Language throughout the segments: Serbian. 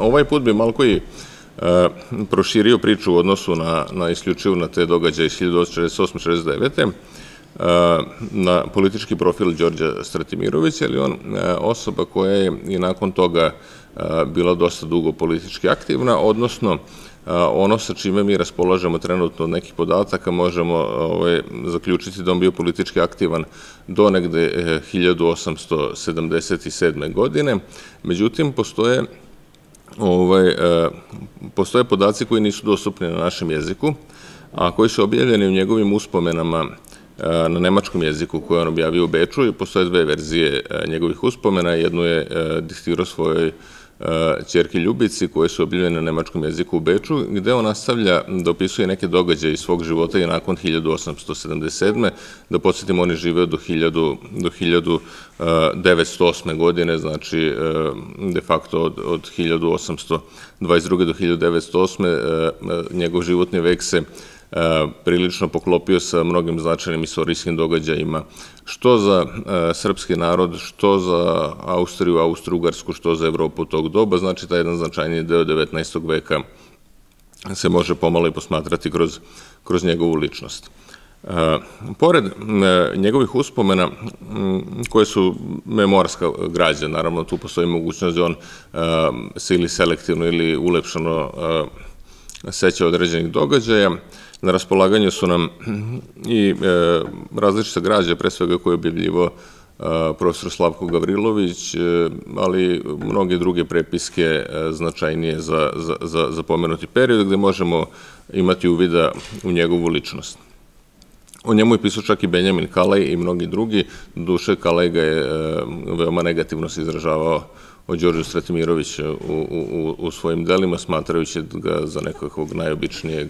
ovaj put bi malo koji proširio priču u odnosu na, na isključivo na te događaje iz 1948-69 na politički profil Đorđa Stratimirovića, ali on osoba koja je i nakon toga bila dosta dugo politički aktivna, odnosno ono sa čime mi raspolažemo trenutno od nekih podataka možemo ovaj, zaključiti da on bio politički aktivan do negde 1877. E, godine. Međutim, postoje ovaj, e, postoje podaci koji nisu dostupni na našem jeziku, a koji su objavljeni u njegovim uspomenama e, na nemačkom jeziku koje on objavio u Beču i postoje dve verzije njegovih uspomena. Jednu je diktirao svojoj Čerki Ljubici koje su objavljene na nemačkom jeziku u Beču, gde on nastavlja da opisuje neke događaje iz svog života i nakon 1877. Da podsjetimo, on je živeo do, 1000, do 1908. godine, znači de facto od, od 1822. do 1908. njegov životni vek se prilično poklopio sa mnogim značajnim istorijskim događajima, što za srpski narod, što za Austriju, Austro-Ugarsku, što za Evropu tog doba, znači taj jedan značajniji deo 19. veka se može pomalo i posmatrati kroz, kroz njegovu ličnost. Pored njegovih uspomena, koje su memorska građa, naravno tu postoji mogućnost da on se ili selektivno ili ulepšano seća određenih događaja, Na raspolaganju su nam i e, različite građe, pre svega koje je objavljivo e, profesor Slavko Gavrilović, e, ali mnoge druge prepiske značajnije za, za, za, pomenuti period, gde možemo imati uvida u njegovu ličnost. O njemu je pisao čak i Benjamin Kalaj i mnogi drugi. Duše Kalaj ga je veoma negativno se izražavao o Đorđu Stratimirovića u, u, u svojim delima, smatrajući ga za nekakvog najobičnijeg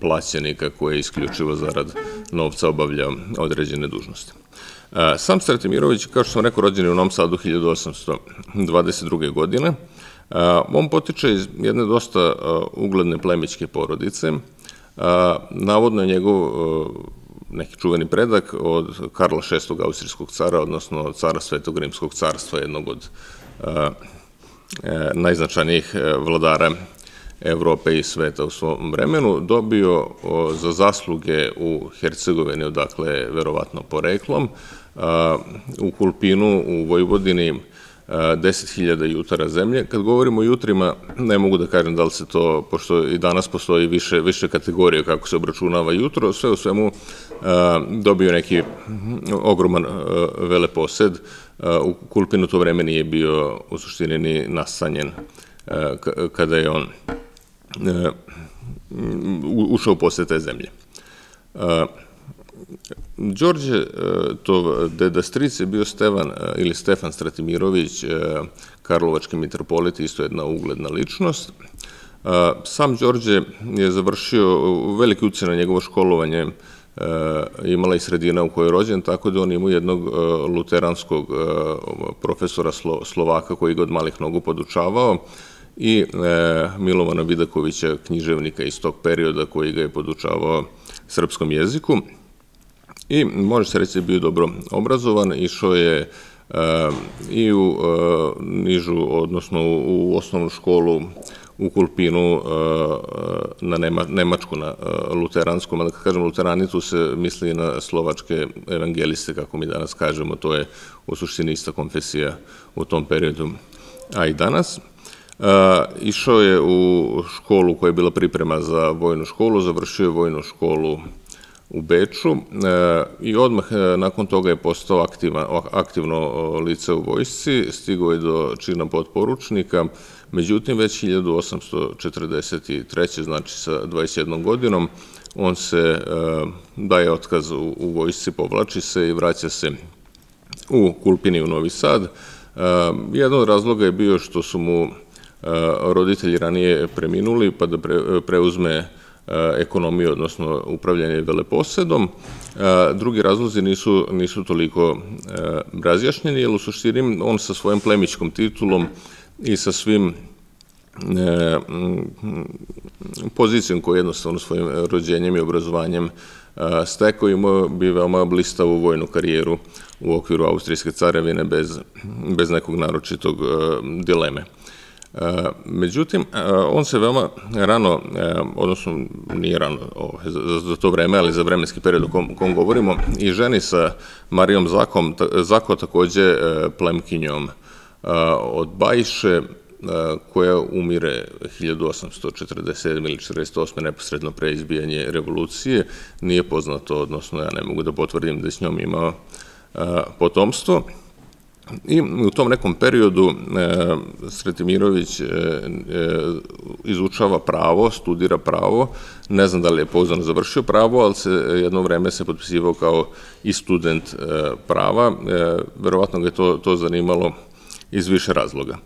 plaćenika koji je isključivo zarad novca obavljao određene dužnosti. Sam Stratimirović, kao što sam rekao, rođen je u Novom Sadu 1822. godine. On potiče iz jedne dosta ugledne plemićke porodice. Navodno je njegov neki čuveni predak od Karla VI. austrijskog cara, odnosno cara Svetog Rimskog carstva, jednog od e, najznačajnijih e, vladara Evrope i sveta u svom vremenu, dobio za zasluge u Hercegovini, odakle verovatno poreklom, u Kulpinu, u Vojvodini, 10.000 jutara zemlje. Kad govorimo o jutrima, ne mogu da kažem da li se to, pošto i danas postoji više, više kategorije kako se obračunava jutro, sve u svemu dobio neki ogroman veleposed. U Kulpinu to vreme nije bio u suštini ni nasanjen kada je on ušao posle te zemlje. Đorđe, e, to deda stric je bio Stevan e, ili Stefan Stratimirović, e, karlovački mitropolit, isto jedna ugledna ličnost. Sam Đorđe je završio veliki ucij na njegovo školovanje, imala i sredina u kojoj je rođen, tako da on ima jednog luteranskog profesora Slovaka koji ga od malih nogu podučavao i Milovana Vidakovića, književnika iz tog perioda koji ga je podučavao srpskom jeziku i može se reći da je bio dobro obrazovan, išao je i u nižu, odnosno u osnovnu školu u Kulpinu na Nemačku, na luteransku, ali kad kažem luteranicu se misli na slovačke evangeliste, kako mi danas kažemo, to je u suštini ista konfesija u tom periodu, a i danas. Išao je u školu koja je bila priprema za vojnu školu, završio je vojnu školu u Beču e, i odmah e, nakon toga je postao aktivno lice u vojsci, stigao je do čina podporučnika, međutim već 1843. znači sa 21 godinom, on se e, daje otkaz u, vojsci, povlači se i vraća se u Kulpini u Novi Sad. Jedan od razloga je bio što su mu roditelji ranije preminuli, pa da preuzme E, ekonomiju, odnosno upravljanje veleposedom. E, drugi razlozi nisu, nisu toliko e, razjašnjeni, jer u suštini on sa svojom plemićkom titulom i sa svim pozicijom koju jednostavno svojim rođenjem i obrazovanjem stekao imao bi veoma blistavu vojnu karijeru u okviru Austrijske carevine bez, bez nekog naročitog dileme. Međutim, on se veoma rano, odnosno nije rano za, za to vreme, ali za vremenski period o kom, govorimo, i ženi sa Marijom Zakom, Zako takođe plemkinjom od Bajše, koja umire 1847. ili 48. neposredno pre izbijanje revolucije. Nije poznato, odnosno ja ne mogu da potvrdim da s njom imao potomstvo. I u tom nekom periodu e, Sretimirović e, e, izučava pravo, studira pravo, ne znam da li je pouzdano završio pravo, ali se jedno vreme se potpisivao kao i student prava, verovatno ga je to, to zanimalo iz više razloga.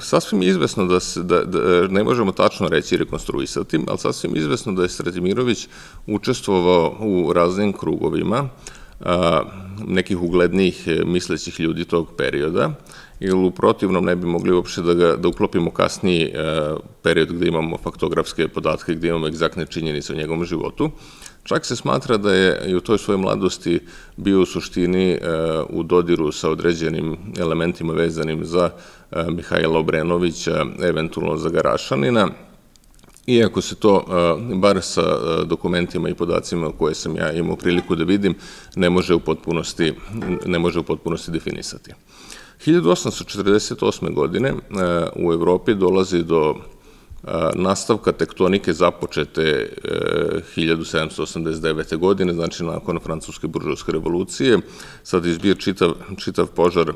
Sasvim izvesno da se, da, da, ne možemo tačno reći rekonstruisati, ali sasvim izvesno da je Sretimirović učestvovao u raznim krugovima, nekih uglednijih e, mislećih ljudi tog perioda, ili u protivnom ne bi mogli uopšte da, ga, da uklopimo kasniji e, period gde imamo faktografske podatke, gde imamo egzaktne činjenice o njegovom životu. Čak se smatra da je i u toj svojoj mladosti bio u suštini e, u dodiru sa određenim elementima vezanim za Mihajla Obrenovića, eventualno za Garašanina, Iako se to, bar sa dokumentima i podacima koje sam ja imao priliku da vidim, ne može u potpunosti, ne može u potpunosti definisati. 1848. godine u Evropi dolazi do nastavka tektonike započete 1789. godine, znači nakon francuske buržovske revolucije, sad izbije čitav, čitav požar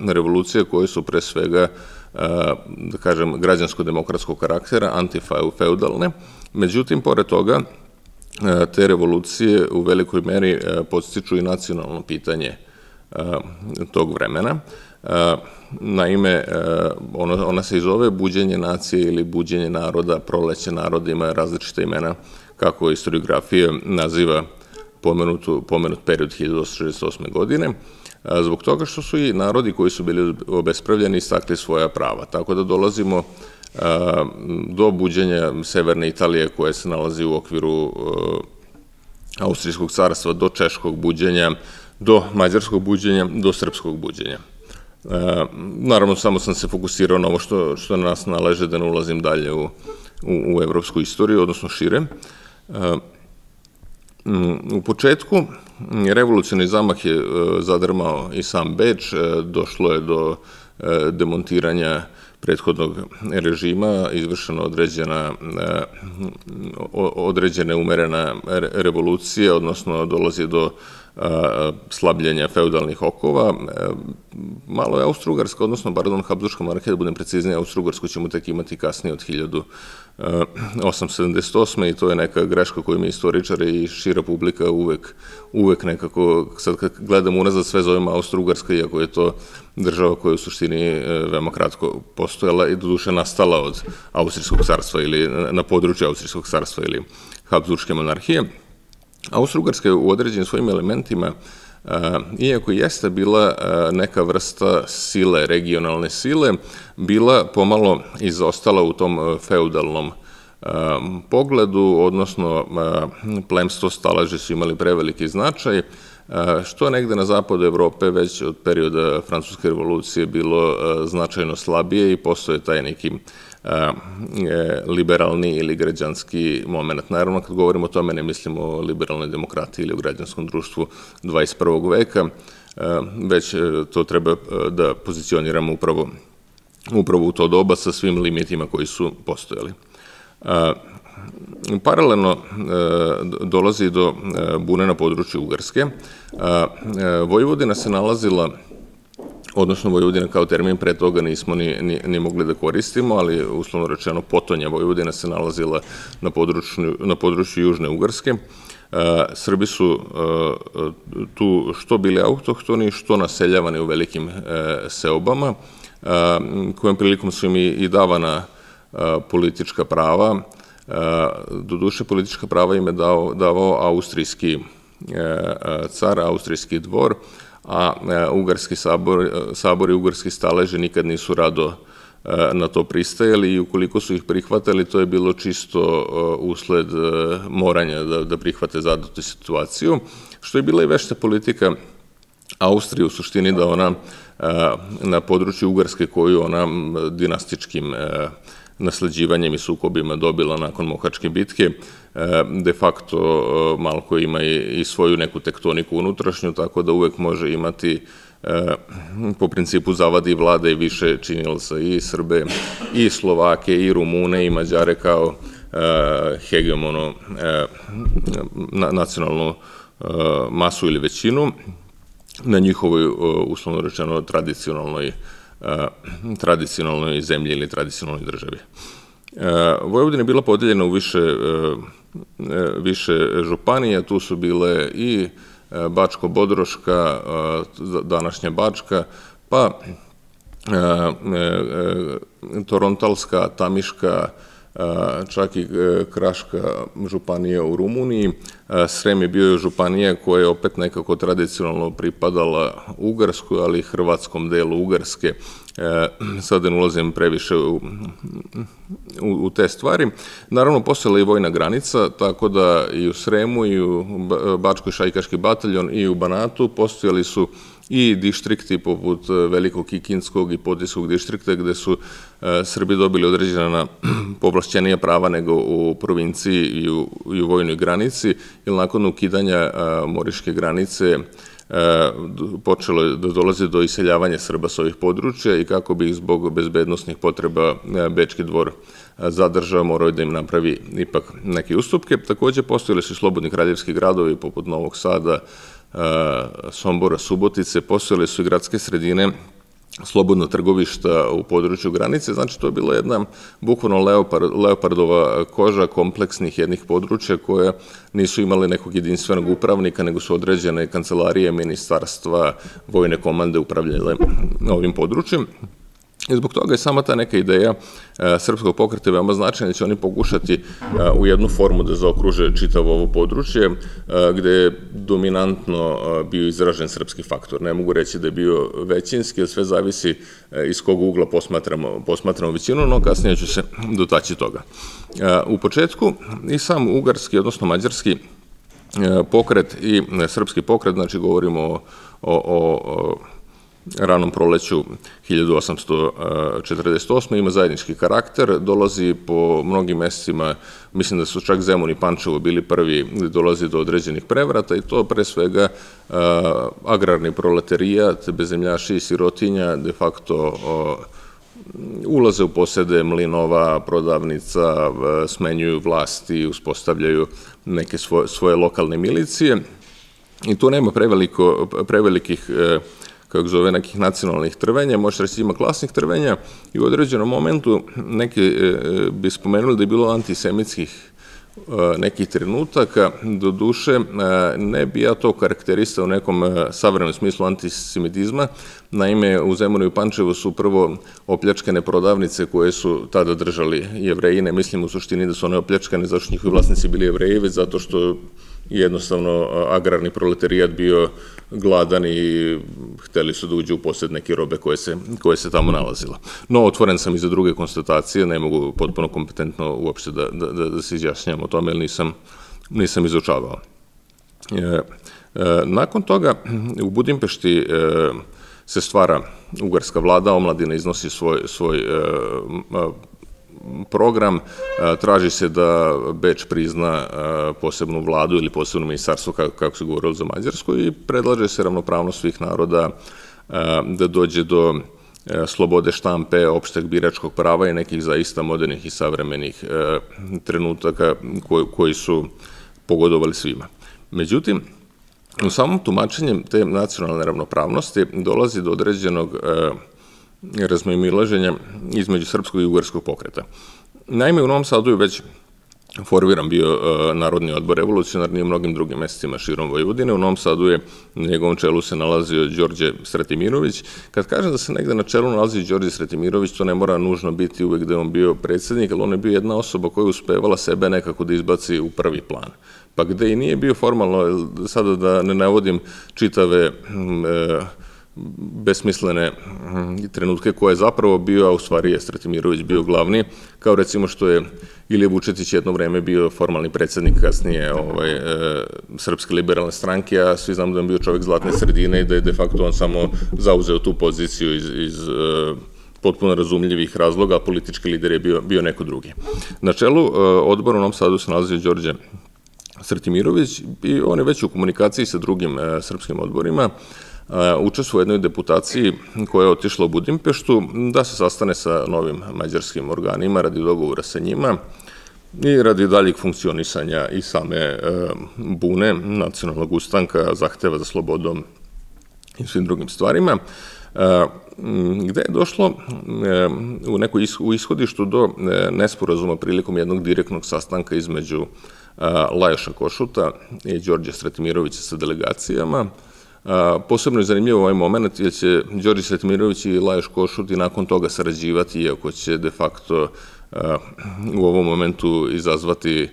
revolucije koje su pre svega da kažem, građansko-demokratskog karaktera, antifeudalne. Međutim, pored toga, te revolucije u velikoj meri podstiču i nacionalno pitanje tog vremena. Naime, ona, ona se i zove buđenje nacije ili buđenje naroda, proleće naroda, ima različite imena kako historiografija naziva pomenut period 1868. godine zbog toga što su i narodi koji su bili obespravljeni istakli svoja prava. Tako da dolazimo do buđenja Severne Italije koje se nalazi u okviru Austrijskog carstva, do Češkog buđenja, do Mađarskog buđenja, do Srpskog buđenja. naravno, samo sam se fokusirao na ovo što, što nas naleže da ne ulazim dalje u, u, evropsku istoriju, odnosno šire. U početku revolucioni zamah je e, zadrmao i sam Beč, e, došlo je do e, demontiranja prethodnog režima, izvršena određena, određene umerena revolucija, odnosno dolazi do slabljenja feudalnih okova. Malo je Austro-Ugarska, odnosno, pardon, Habsburgska monarhija, da budem preciznije, Austro-Ugarsku ćemo tek imati kasnije od 1878. i to je neka greška koju mi istoričari i šira publika uvek, uvek nekako, sad kad gledam unazad, sve zovemo Austro-Ugarska, iako je to država koja je u suštini e, veoma kratko postojala i do duše nastala od Austrijskog carstva ili na području Austrijskog carstva ili Habsburgske monarhije. Austro-Ugarska je u određenim svojim elementima iako jeste bila neka vrsta sile, regionalne sile, bila pomalo izostala u tom feudalnom pogledu, odnosno plemstvo stalaže su imali preveliki značaj, što negde na zapadu Evrope već od perioda Francuske revolucije bilo značajno slabije i postoje taj neki E, liberalni ili građanski moment. Naravno, kad govorimo o tome, ne mislimo o liberalnoj demokratiji ili o građanskom društvu 21. veka, e, već e, to treba da pozicioniramo upravo, upravo u to doba sa svim limitima koji su postojali. Paralelno dolazi do bune na području Ugarske. Vojvodina se nalazila odnosno Vojvodina kao termin pre toga nismo ni, ni, ni mogli da koristimo, ali uslovno rečeno potonja Vojvodina se nalazila na području, na području Južne Ugarske. E, Srbi su e, tu što bili autohtoni, što naseljavani u velikim e, seobama, kojom prilikom su im i davana politička prava. Do duše politička prava im je dao, davao austrijski car, austrijski dvor, a e, Ugarski sabor, e, sabor i Ugarski staleže nikad nisu rado e, na to pristajali i ukoliko su ih prihvatali, to je bilo čisto usled moranja da, da prihvate zadatu situaciju, što je bila i vešta politika Austrije u suštini da ona na području Ugarske koju ona dinastičkim nasleđivanjem i sukobima dobila nakon Mohačke bitke, de facto Malko ima i svoju neku tektoniku unutrašnju, tako da uvek može imati po principu zavadi vlade i više činilca i Srbe, i Slovake, i Rumune, i Mađare kao hegemono nacionalnu masu ili većinu. Na njihovoj, uslovno rečeno, tradicionalnoj tradicionalnoj zemlji ili tradicionalnoj državi. Vojvodina je bila podeljena u više, više županija, tu su bile i Bačko-Bodroška, današnja Bačka, pa Torontalska, Tamiška, čak i e, Kraška županija u Rumuniji. Srem je bio županija koja je opet nekako tradicionalno pripadala Ugarskoj, ali i hrvatskom delu Ugarske. Sada ne ulazim previše u, u te stvari. Naravno, postojala i vojna granica, tako da i u Sremu, i u Bačkoj šajkaški bataljon, i u Banatu postojali su i dištrikti poput e, Velikog Kikinskog i Potijskog dištrikta gde su e, Srbi dobili određena povlašćenija prava nego u provinciji i u vojnoj granici, ili nakon ukidanja e, Moriške granice počelo je da dolazi do iseljavanja Srba s ovih područja i kako bi ih zbog bezbednostnih potreba Bečki dvor zadržao, morao da im napravi ipak neke ustupke. Takođe, postojili su slobodni kraljevski gradovi poput Novog Sada, Sombora, Subotice, postojale su i gradske sredine slobodno trgovišta u području granice, znači to je bila jedna bukvalno leopard, leopardova koža kompleksnih jednih područja koja nisu imali nekog jedinstvenog upravnika, nego su određene kancelarije, ministarstva, vojne komande upravljale ovim područjem. I zbog toga je sama ta neka ideja e, srpskog pokreta veoma značajna, da će oni pokušati e, u jednu formu da zaokruže čitavo ovo područje, e, gde je dominantno bio izražen srpski faktor. Ne mogu reći da je bio većinski, jer sve zavisi iz kog ugla posmatramo, posmatramo većinu, no kasnije ću se dotaći toga. U početku i sam ugarski, odnosno mađarski pokret i srpski pokret, znači govorimo o, o, o ranom proleću 1848. ima zajednički karakter, dolazi po mnogim mesecima, mislim da su čak Zemun i Pančevo bili prvi, dolazi do određenih prevrata i to pre svega agrarni proletarijat, bezemljaši i sirotinja de facto ulaze u posede mlinova, prodavnica, smenjuju vlasti, uspostavljaju neke svoje, lokalne milicije i tu nema preveliko, prevelikih kako zove, nekih nacionalnih trvenja, može reći ima klasnih trvenja i u određenom momentu neki e, bi spomenuli da je bilo antisemitskih e, nekih trenutaka, do duše e, ne bi ja to karakteristao u nekom savremenom smislu antisemitizma, naime u Zemunu i Pančevu su prvo opljačkane prodavnice koje su tada držali jevreji, ne mislim u suštini da su one opljačkane zato što njihovi vlasnici bili jevreji, već zato što jednostavno agrarni proletarijat bio gladan i hteli su da uđu u posjed neke robe koje se, koje se tamo nalazila. No, otvoren sam i za druge konstatacije, ne mogu potpuno kompetentno uopšte da, da, da, da se izjašnjam o tome, jer nisam, nisam izučavao. E, e, nakon toga, u Budimpešti e, se stvara ugarska vlada, omladina iznosi svoj, svoj e, program, e, traži se da Beč prizna e, posebnu vladu ili posebno ministarstvo, kako se govorilo za Mađarsku, i predlaže se ravnopravnost svih naroda e, da dođe do slobode štampe, opšteg biračkog prava i nekih zaista modernih i savremenih trenutaka koji su pogodovali svima. Međutim, u samom tumačenjem te nacionalne ravnopravnosti dolazi do određenog razmimilaženja između srpskog i ugarskog pokreta. Naime, u Novom Sadu je već formiran bio uh, Narodni odbor revolucionarni u mnogim drugim mesecima širom Vojvodine. U Novom Sadu je na njegovom čelu se nalazio Đorđe Sretimirović. Kad kažem da se negde na čelu nalazi Đorđe Sretimirović, to ne mora nužno biti uvek da je on bio predsednik, ali on je bio jedna osoba koja je uspevala sebe nekako da izbaci u prvi plan. Pa gde i nije bio formalno, sada da ne navodim čitave uh, besmislene mm, trenutke koje je zapravo bio, a u stvari je Stratimirović bio glavni, kao recimo što je Ilija Vučetić jedno vreme bio formalni predsednik kasnije ovaj, e, Srpske liberalne stranke, a svi znamo da je bio čovek zlatne sredine i da je de facto on samo zauzeo tu poziciju iz, iz e, potpuno razumljivih razloga, a politički lider je bio, bio neko drugi. Na čelu e, odbora u Novom Sadu se nalazio Đorđe Srtimirović i on je već u komunikaciji sa drugim e, srpskim odborima učestvuje u jednoj deputaciji koja je otišla u Budimpeštu da se sastane sa novim mađarskim organima radi dogovora sa njima i radi daljeg funkcionisanja i same e, bune, nacionalnog ustanka, zahteva za slobodom i svim drugim stvarima, e, gde je došlo e, u nekoj u ishodištu do nesporazuma prilikom jednog direktnog sastanka između Lajoša Košuta i Đorđe Stratimirovića sa delegacijama, posebno je zanimljivo ovaj moment, jer će Đorđe Sretmirović i Lajoš Košut i nakon toga sarađivati, iako će de facto u ovom momentu izazvati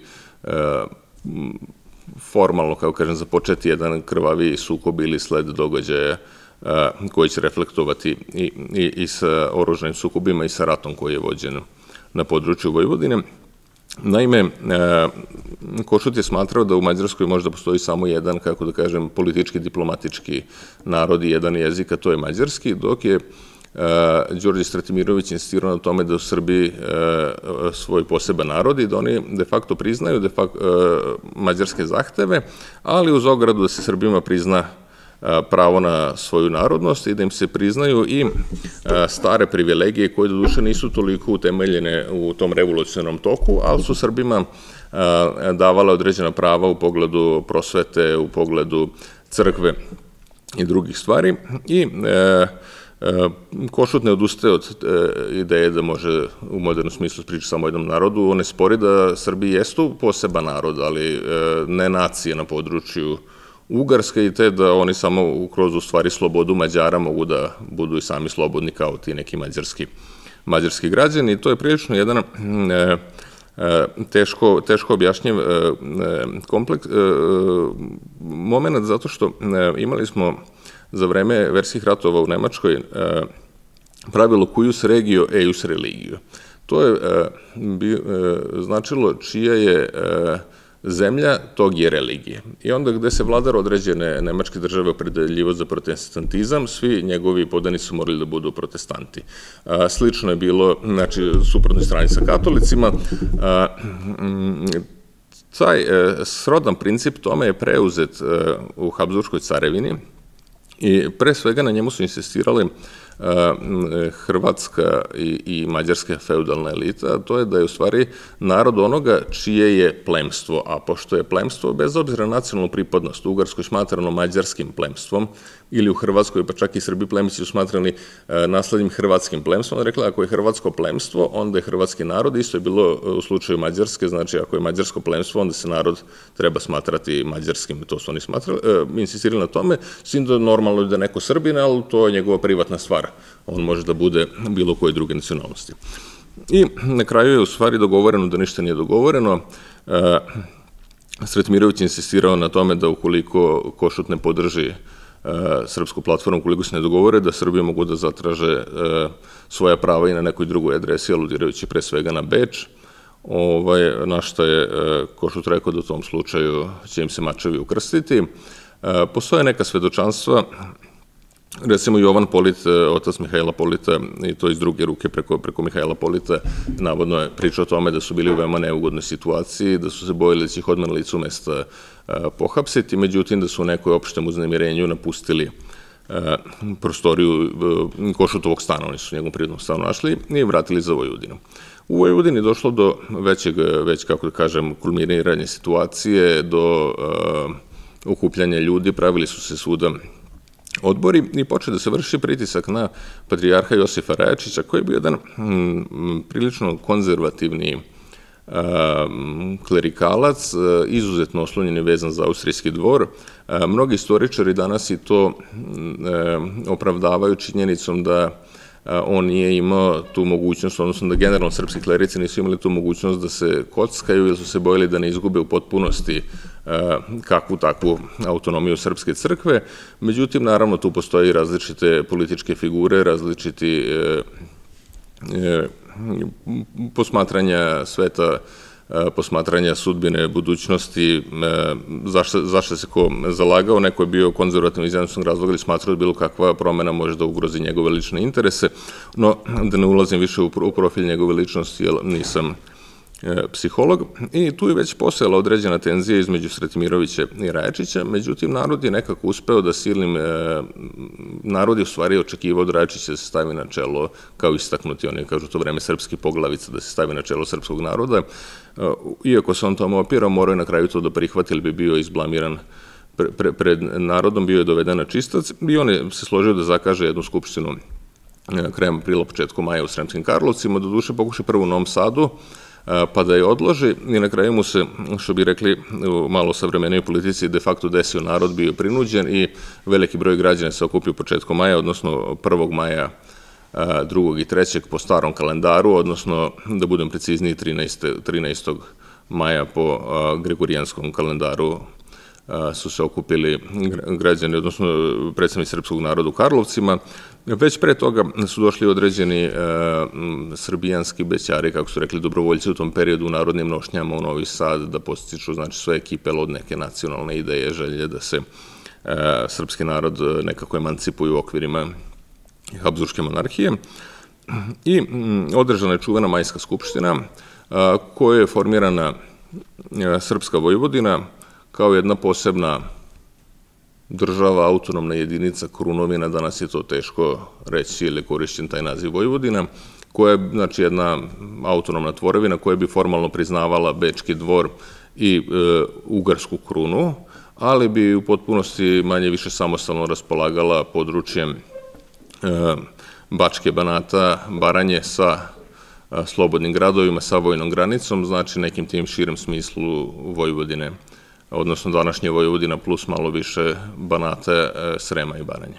formalno, kao kažem, započeti jedan krvavi sukob ili sled događaja koji će reflektovati i sa oružanim sukobima i sa ratom koji je vođen na području Vojvodine. Naime, e, Košut je smatrao da u Mađarskoj možda postoji samo jedan, kako da kažem, politički, diplomatički narod i jedan jezik, a to je mađarski, dok je e, Đorđe Stratimirović insistirao na tome da u Srbiji e, svoj poseban narod i da oni de facto priznaju de facto, mađarske zahteve, ali uz ogradu da se Srbima prizna pravo na svoju narodnost i da im se priznaju i stare privilegije koje do duše nisu toliko utemeljene u tom revolucionarnom toku, ali su Srbima davala određena prava u pogledu prosvete, u pogledu crkve i drugih stvari i e, e, Košut ne odustaje od e, ideje da može u modernom smislu pričati samo o jednom narodu. On ne spori da Srbi jestu poseban narod, ali ne nacije na području Ugarska i te da oni samo kroz u stvari slobodu Mađara mogu da budu i sami slobodni kao ti neki mađarski, mađarski građani. I to je prilično jedan e, e, teško, teško objašnjiv e, e kompleks, e, moment zato što e, imali smo za vreme verskih ratova u Nemačkoj e, pravilo cuius regio eius religio. To je e, bi, e, značilo čija je e, zemlja tog je religije. I onda gde se vladar određene nemačke države opredeljivo za protestantizam, svi njegovi podani su morali da budu protestanti. Slično je bilo, znači, suprotnoj strani sa katolicima, taj e, srodan princip tome je preuzet e, u Habsburgskoj carevini i pre svega na njemu su insistirali hrvatska i, i mađarska feudalna elita, to je da je u stvari narod onoga čije je plemstvo, a pošto je plemstvo, bez obzira na nacionalnu pripadnost, u Ugarskoj smatrano mađarskim plemstvom, ili u Hrvatskoj, pa čak i Srbi plemići su smatrani e, naslednim hrvatskim plemstvom, onda rekla ako je hrvatsko plemstvo, onda je hrvatski narod, isto je bilo e, u slučaju Mađarske, znači ako je mađarsko plemstvo, onda se narod treba smatrati mađarskim, to su oni smatrali, e, insistirali na tome, svim da normalno je da neko Srbin, ali to je njegova privatna stvar, on može da bude bilo koje druge nacionalnosti. I na kraju je u stvari dogovoreno da ništa nije dogovoreno, Sretmirović insistirao na tome da ukoliko Košut ne podrži srpsku platformu, ukoliko se ne dogovore, da Srbije mogu da zatraže e, svoja prava i na nekoj drugoj adresi, aludirajući pre svega na Beč, ovaj, na što je e, Košut rekao da u tom slučaju će im se mačevi ukrstiti. Postoje neka svedočanstva Recimo Jovan Polit, e, otac Mihajla Polita, i to iz druge ruke preko, preko Mihajla Polita, navodno je pričao o tome da su bili u veoma neugodnoj situaciji, da su se bojili da će ih odmah na licu mesta e, pohapsiti, međutim da su u nekoj opštem uznemirenju napustili e, prostoriju Košutovog stana, oni su u njegovom prirodnom stanu našli i vratili za Vojvodinu. U Vojvodini je došlo do većeg, već kako da kažem, kulminiranja situacije, do uh, ukupljanja ljudi, pravili su se svuda odbori i počeo da se vrši pritisak na patrijarha Josifa Rajačića, koji je bio jedan prilično konzervativni klerikalac, izuzetno oslonjen i vezan za austrijski dvor. Mnogi istoričari danas i to opravdavaju činjenicom da on nije imao tu mogućnost, odnosno da generalno srpski klerici nisu imali tu mogućnost da se kockaju ili su se bojili da ne izgube u potpunosti kakvu takvu autonomiju Srpske crkve. Međutim, naravno, tu postoji različite političke figure, različiti posmatranja sveta posmatranja sudbine budućnosti, zašto, zašto se ko zalagao, neko je bio konzervativno iz jednostavnog razloga ili smatrao da bilo kakva promena može da ugrozi njegove lične interese, no da ne ulazim više u profil njegove ličnosti, jer nisam E, psiholog i tu je već postojala određena tenzija između Sretimirovića i Rajačića, međutim narod je nekako uspeo da silnim, e, narod je u stvari očekivao od Rajačića da se stavi na čelo, kao istaknuti, oni kažu to vreme srpski poglavica, da se stavi na čelo srpskog naroda, e, iako se on tamo opirao, morao je na kraju to da prihvati, ili bi bio izblamiran pred narodom, bio je doveden na čistac i on je se složio da zakaže jednu skupštinu krajem aprila, početku maja u Sremskim Karlovcima, do duše prvo u Novom Sadu, pa da je odloži i na kraju mu se, što bi rekli u malo savremenoj politici, de facto desio narod, bio prinuđen i veliki broj građana se okupio početkom maja, odnosno 1. maja drugog i trećeg po starom kalendaru, odnosno, da budem precizniji, 13. 13. maja po gregorijanskom kalendaru su se okupili građani, odnosno predstavnici srpskog naroda u Karlovcima. Već pre toga su došli određeni e, srbijanski bećari, kako su rekli dobrovoljci u tom periodu u narodnim nošnjama u Novi Sad, da postiču znači, sve ekipe od neke nacionalne ideje, želje da se e, srpski narod nekako emancipuje u okvirima Habsburgske monarhije. I održana je čuvena majska skupština, koja je formirana Srpska Vojvodina, kao jedna posebna država, autonomna jedinica Krunovina, danas je to teško reći ili korišćen taj naziv Vojvodina, koja je znači, jedna autonomna tvorevina koja bi formalno priznavala Bečki dvor i e, Ugarsku krunu, ali bi u potpunosti manje više samostalno raspolagala područjem e, Bačke Banata, Baranje sa a, slobodnim gradovima, sa vojnom granicom, znači nekim tim širem smislu Vojvodine odnosno današnje Vojvodina plus malo više Banate, e, Srema i Baranje.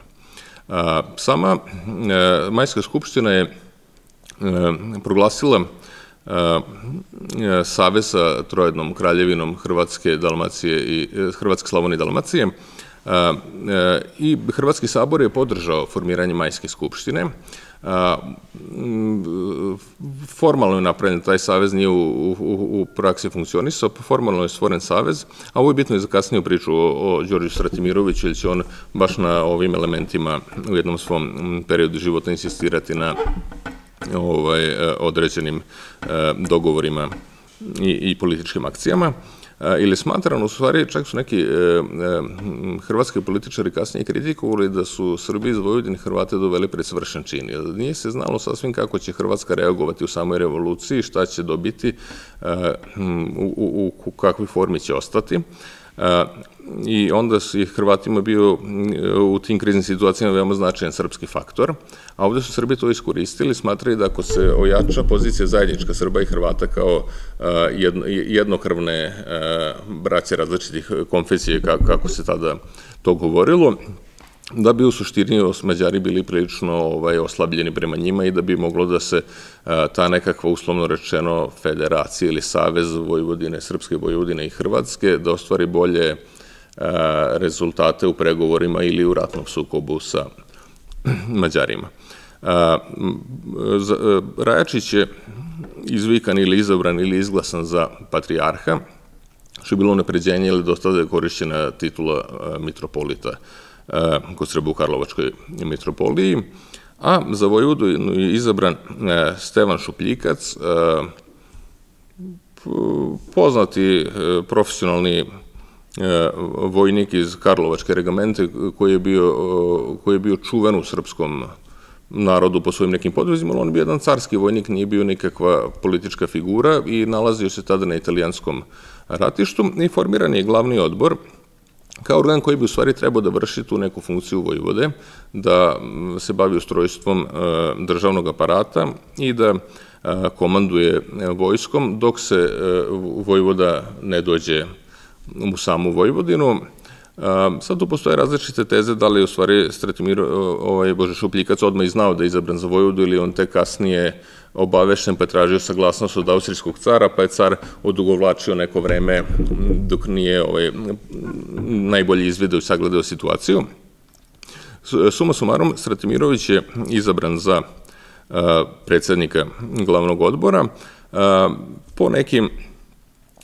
Sama e, Majska skupština je e, proglasila savez sa trojednom kraljevinom Hrvatske, Dalmacije i Hrvatske Slavonije i Dalmacije i Hrvatski sabor je podržao formiranje Majske skupštine formalno je napravljen taj savez, nije u, u, u praksi funkcionisao, formalno je stvoren savez, a ovo je bitno i za kasniju priču o, Đorđu Stratimiroviću, jer će on baš na ovim elementima u jednom svom periodu života insistirati na ovaj, određenim dogovorima i, i političkim akcijama ili smatrano, u stvari, čak su neki e, e, hrvatski političari kasnije kritikovali da su Srbi iz Vojvodine Hrvate doveli pred svršen čin. Nije se znalo sasvim kako će Hrvatska reagovati u samoj revoluciji, šta će dobiti, e, u, u, u kakvoj formi će ostati i onda je Hrvatima bio u tim kriznim situacijama veoma značajan srpski faktor, a ovde su Srbi to iskoristili, smatrali da ako se ojača pozicija zajednička Srba i Hrvata kao jednokrvne braće različitih konfesije, kako se tada to govorilo, da bi u suštini Mađari bili prilično ovaj, oslabljeni prema njima i da bi moglo da se a, ta nekakva uslovno rečeno federacija ili savez Vojvodine, Srpske Vojvodine i Hrvatske da ostvari bolje a, rezultate u pregovorima ili u ratnom sukobu sa Mađarima. A, Rajačić je izvikan ili izabran ili izglasan za patrijarha, što je bilo napređenje ili dosta da je korišćena titula mitropolita E, kod Srba u Karlovačkoj mitropoliji, a za Vojvodu je izabran e, Stevan Šupljikac, e, poznati profesionalni vojnik iz Karlovačke regamente koji je bio, koji je bio čuven u srpskom narodu po svojim nekim podvezima, ali on je bio jedan carski vojnik, nije bio nikakva politička figura i nalazio se tada na italijanskom ratištu i formiran je glavni odbor kao organ koji bi u stvari trebao da vrši tu neku funkciju Vojvode, da se bavi ustrojstvom e, državnog aparata i da e, komanduje e, vojskom, dok se Vojvoda ne dođe u samu Vojvodinu, Sad tu postoje različite teze da li u stvari Stratimir ovaj, Bože Šupljikac odmah i znao da je izabran za Vojvodu ili on te kasnije obavešten pa je tražio saglasnost od austrijskog cara, pa je car odugovlačio neko vreme dok nije ovaj, najbolji izvideo i sagledao situaciju. Suma sumarom, Stratimirović je izabran za predsednika glavnog odbora. Po nekim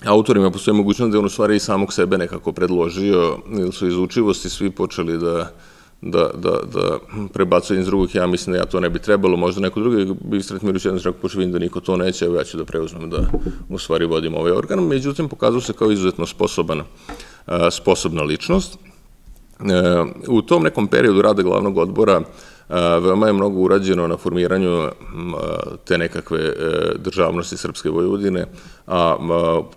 autorima postoje mogućnost da je on u stvari i samog sebe nekako predložio, ili su iz učivosti svi počeli da da, da, da prebacuje iz drugog, ja mislim da ja to ne bi trebalo, možda neko drugi bi Stratimirović jedan rekao, pošto vidim da niko to neće, evo ja ću da preuzmem da u stvari vodim ovaj organ, međutim pokazao se kao izuzetno sposoban, sposobna ličnost. E, u tom nekom periodu rada glavnog odbora veoma je mnogo urađeno na formiranju te nekakve e, državnosti Srpske Vojvodine, a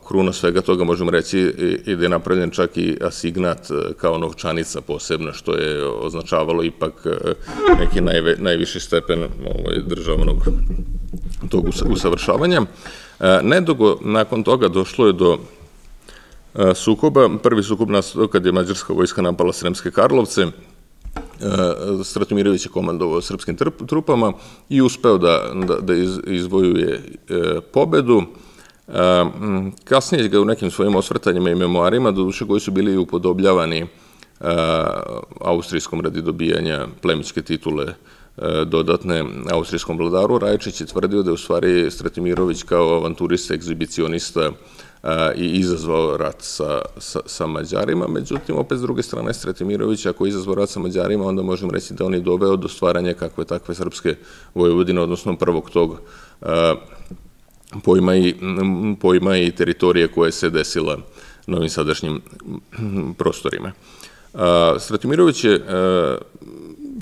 kruna svega toga možemo reći i da je napravljen čak i asignat e, kao novčanica posebna, što je označavalo ipak e, neki najviši stepen ovaj, državnog tog usavršavanja. Nedugo nakon toga došlo je do sukoba. Prvi sukob nastao kad je mađarska vojska napala Sremske Karlovce, E, Stratimirović je komandovao srpskim trupama i uspeo da, da, da izvojuje e, pobedu. E, kasnije ga u nekim svojim osvrtanjima i memoarima, do duše koji su bili upodobljavani austrijskom radi dobijanja plemičke titule dodatne austrijskom vladaru, Rajčić je tvrdio da je u stvari Stratimirović kao avanturista, egzibicionista i izazvao rat sa, sa, sa Mađarima. Međutim, opet s druge strane, Stratimirović, ako je izazvao rat sa Mađarima, onda možemo reći da on je doveo do stvaranja kakve takve srpske Vojvodine, odnosno prvog tog pojma i, teritorije koje se desila na ovim sadašnjim prostorima. Stratimirović je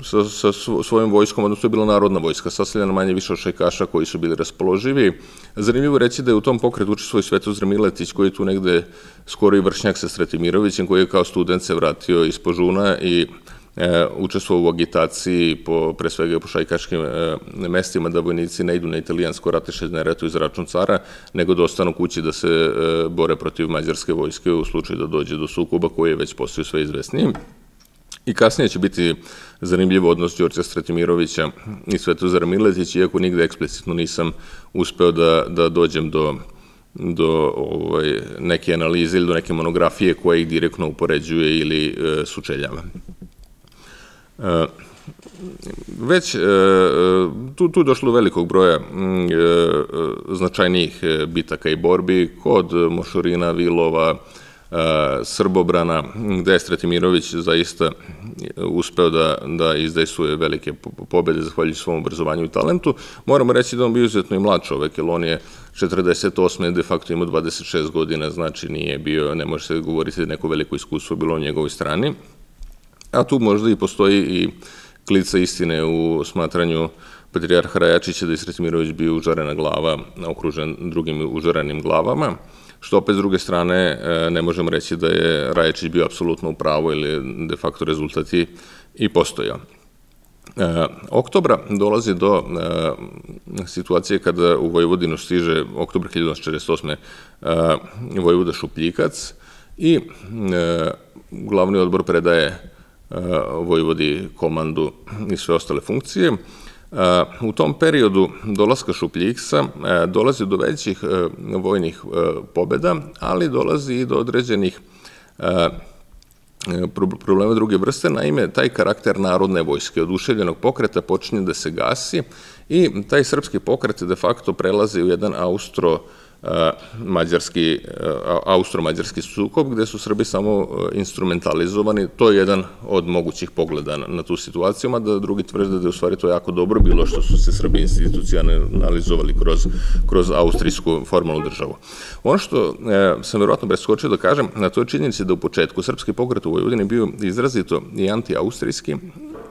sa, sa svojom vojskom, odnosno je bila narodna vojska, sastavljena manje više od šajkaša koji su bili raspoloživi. Zanimljivo reći da je u tom pokretu učestvoj Svetozar Miletić, koji je tu negde skoro i vršnjak sa Stratimirovićem, koji je kao student se vratio iz Požuna i e, učestvovao u agitaciji po, pre svega po šajkaškim e, mestima da vojnici ne idu na italijansko ratiše, ne ratuju za račun cara, nego da ostanu kući da se e, bore protiv mađarske vojske u slučaju da dođe do sukoba koji je već postao sve izvesniji. I kasnije će biti zanimljivo odnos Đorđa Stratimirovića i Svetozara Miletića, iako nigde eksplicitno nisam uspeo da, da dođem do do ovaj, neke analize ili do neke monografije koja ih direktno upoređuje ili e, sučeljava. E, već e, tu, tu došlo do velikog broja e, značajnijih bitaka i borbi kod Mošorina, Vilova, Srbobrana, gde je Stratimirović zaista uspeo da, da izdejsuje velike pobede zahvaljujući svom obrazovanju i talentu. Moramo reći da on bio izuzetno i mlad čovek, jer on je 48. de facto imao 26 godina, znači nije bio, ne može se govoriti da neko veliko iskustvo bilo u njegovoj strani. A tu možda i postoji i klica istine u smatranju Patrijarha Rajačića da je Sretimirović bio užarena glava, okružen drugim užarenim glavama što opet s druge strane e, ne možemo reći da je Raječić bio apsolutno u pravu ili de facto rezultati i postojao. E, oktobra dolazi do e, situacije kada u Vojvodinu stiže oktober 1948. E, Vojvoda Šupljikac i glavni odbor predaje Vojvodi komandu i sve ostale funkcije. U tom periodu dolaska Šupljiksa e, dolazi do većih e, vojnih e, pobeda, ali dolazi i do određenih problema druge vrste, naime, taj karakter narodne vojske, oduševljenog pokreta počinje da se gasi i taj srpski pokret de facto prelazi u jedan austro mađarski, austro-mađarski sukob, gde su Srbi samo instrumentalizovani. To je jedan od mogućih pogleda na, tu situaciju, mada drugi tvrde da je u stvari to jako dobro bilo što su se Srbi institucionalizovali kroz, kroz austrijsku formalnu državu. Ono što e, sam verovatno preskočio da kažem, na to je činjenici da u početku srpski pokret u Vojvodini bio izrazito i anti-austrijski,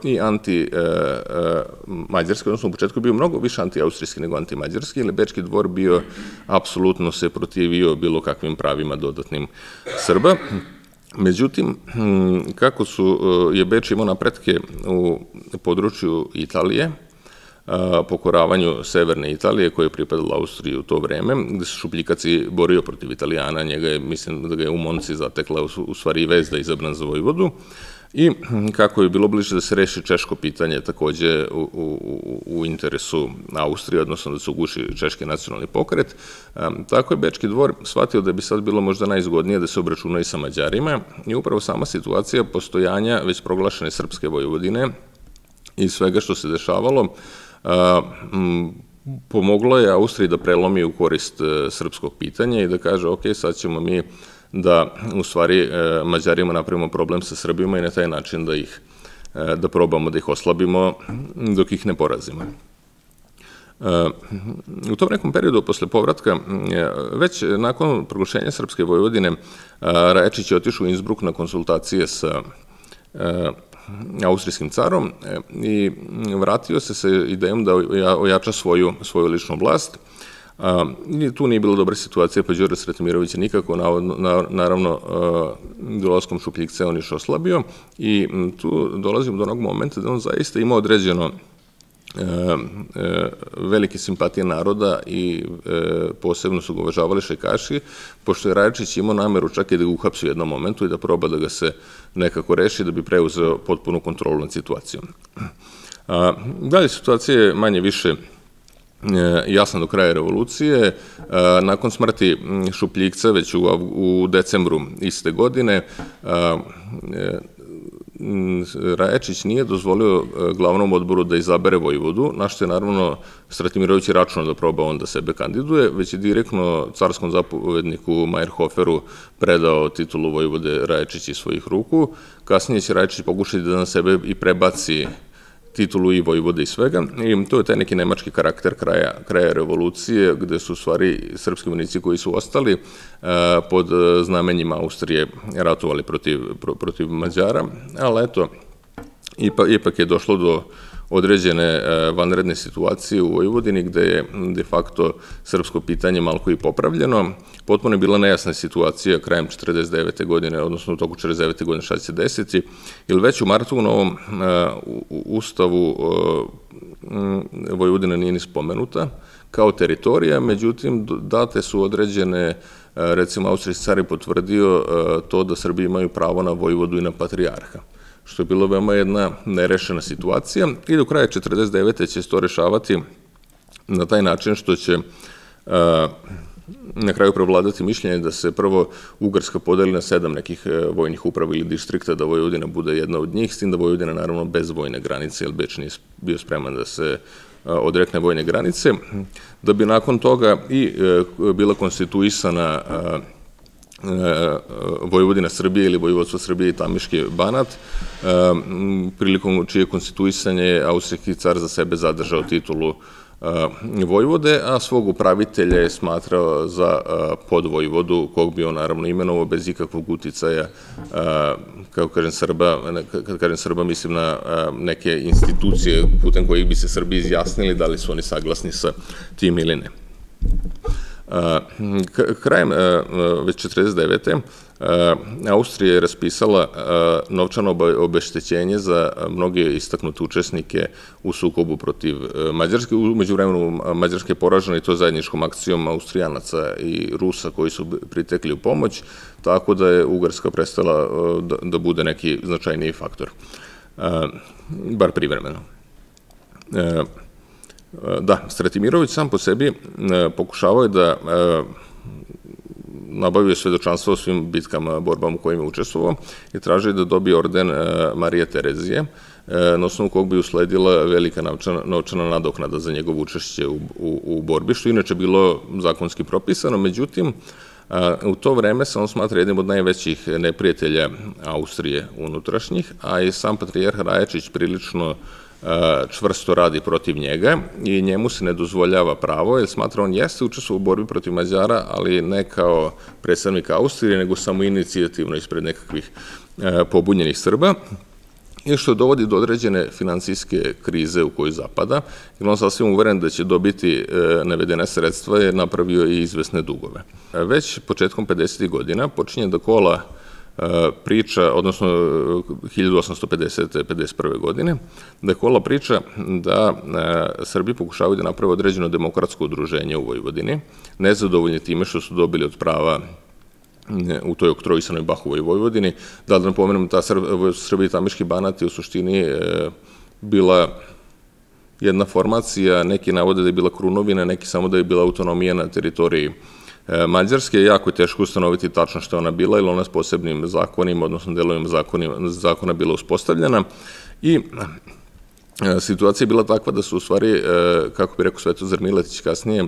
i anti-mađarski, odnosno u početku bio mnogo više anti-austrijski nego anti-mađarski, ili Bečki dvor bio apsolutno se protivio bilo kakvim pravima dodatnim Srba. Međutim, kako su, je Beč imao napretke u području Italije, pokoravanju severne Italije koje je pripadala Austriji u to vreme, gde se Šupljikaci borio protiv Italijana, njega je, mislim da ga je u Monci zatekla u stvari vez da je izabran za Vojvodu i kako je bilo bliže da se reši češko pitanje takođe u, u, u interesu Austrije, odnosno da se uguši češki nacionalni pokret, tako je Bečki dvor shvatio da bi sad bilo možda najzgodnije da se obračuna i sa Mađarima. I upravo sama situacija postojanja već proglašene Srpske Vojvodine i svega što se dešavalo, pomoglo je Austriji da prelomi u korist e, srpskog pitanja i da kaže, ok, sad ćemo mi da u stvari e, Mađarima napravimo problem sa Srbima i na taj način da ih e, da probamo da ih oslabimo dok ih ne porazimo. U tom nekom periodu posle povratka, već nakon proglašenja Srpske Vojvodine, Raječić je otišao u Innsbruck na konsultacije sa austrijskim carom e, i vratio se sa idejom da ojača svoju, svoju ličnu vlast. Tu nije bila dobra situacija, pa Đure Sretimirović je nikako, navodno, naravno, dolazkom Šupljikca on išao oslabio i tu dolazimo do onog momenta da on zaista ima određeno E, e, velike simpatije naroda i e, posebno su ga uvažavali šajkaši, pošto je Rajačić imao nameru čak i da ga uhapsi u jednom momentu i da proba da ga se nekako reši da bi preuzeo potpunu kontrolu nad situacijom. A, dalje situacija je manje više jasna do kraja revolucije. Nakon smrti Šupljikca, već u, u decembru iste godine, Mm, Rajačić nije dozvolio e, glavnom odboru da izabere Vojvodu, na što je naravno Stratimirović računao da proba on da sebe kandiduje, već je direktno carskom zapovedniku Majerhoferu predao titulu Vojvode Rajačić iz svojih ruku. Kasnije će Rajačić pokušati da na sebe i prebaci titulu i vojvode i svega. I to je taj neki nemački karakter kraja, kraja revolucije, gde su u stvari srpski vojnici koji su ostali uh, pod znamenjima Austrije ratovali protiv, pro, protiv Mađara, ali eto, ipak, ipak je došlo do određene e, vanredne situacije u Vojvodini gde je de facto srpsko pitanje malko i popravljeno. Potpuno je bila nejasna situacija krajem 49. godine, odnosno u toku 49. godine šta će se desiti, jer već u martu u novom e, ustavu e, Vojvodina nije ni spomenuta kao teritorija, međutim date su određene recimo Austrijski car je potvrdio to da Srbi imaju pravo na Vojvodu i na patrijarha što je bilo veoma jedna nerešena situacija i do kraja 49. će se to rešavati na taj način što će na kraju prevladati mišljenje da se prvo Ugarska podeli na sedam nekih e, vojnih uprava ili distrikta, da Vojvodina bude jedna od njih, s tim da Vojvodina naravno bez vojne granice, jer Beč nije bio spreman da se odrekne vojne granice, da bi nakon toga i e, bila konstituisana Vojvodina Srbije ili Vojvodstvo Srbije i Tamiški Banat, e, prilikom čije konstituisanje je Austrijski car za sebe zadržao titulu e, Vojvode, a svog upravitelja je smatrao za podvojvodu, kog bi on naravno imenovao bez ikakvog uticaja, kao kažem Srba, kad kažem Srba mislim na neke institucije putem kojih bi se Srbi izjasnili da li su oni saglasni sa tim ili ne. Krajem već 49. Austrija je raspisala novčano obeštećenje za mnoge istaknute učesnike u sukobu protiv Mađarske. Umeđu vremenu Mađarske je poražena i to zajedničkom akcijom Austrijanaca i Rusa koji su pritekli u pomoć, tako da je Ugarska prestala da, da bude neki značajniji faktor. Bar privremeno. Da, Stratimirović sam po sebi e, pokušavao je da e, nabavio svedočanstvo o svim bitkama, borbama u kojima je učestvovao i tražio da dobije orden e, Marije Terezije, na osnovu kog bi usledila velika novčana nadoknada za njegovo učešće u, u, u borbi, što inače bilo zakonski propisano, međutim, U to vreme se on smatra jednim od najvećih neprijatelja Austrije unutrašnjih, a i sam patrijarh Rajačić prilično čvrsto radi protiv njega i njemu se ne dozvoljava pravo, jer smatra on jeste učestvo u borbi protiv Mađara, ali ne kao predstavnik Austrije, nego samo inicijativno ispred nekakvih pobunjenih Srba i što dovodi do određene financijske krize u koju zapada, jer on sasvim uveren da će dobiti e, navedene sredstva je napravio i izvesne dugove. Već početkom 50. godina počinje da kola priča, odnosno 1850-51. godine, da je kola priča da Srbi pokušavaju da naprave određeno demokratsko udruženje u Vojvodini, nezadovoljni time što su dobili od prava u toj oktrojisanoj Bahovoj Vojvodini. Da da napomenem, ta Srbi tamiški banat je u suštini bila jedna formacija, neki navode da je bila krunovina, neki samo da je bila autonomija na teritoriji e, Mađarske. Jako je teško ustanoviti tačno što je ona bila, ili ona s posebnim zakonima, odnosno delovima zakona bila uspostavljena. I E, situacija je bila takva da su u stvari, e, kako bi rekao Svetozar Miletić kasnije, e,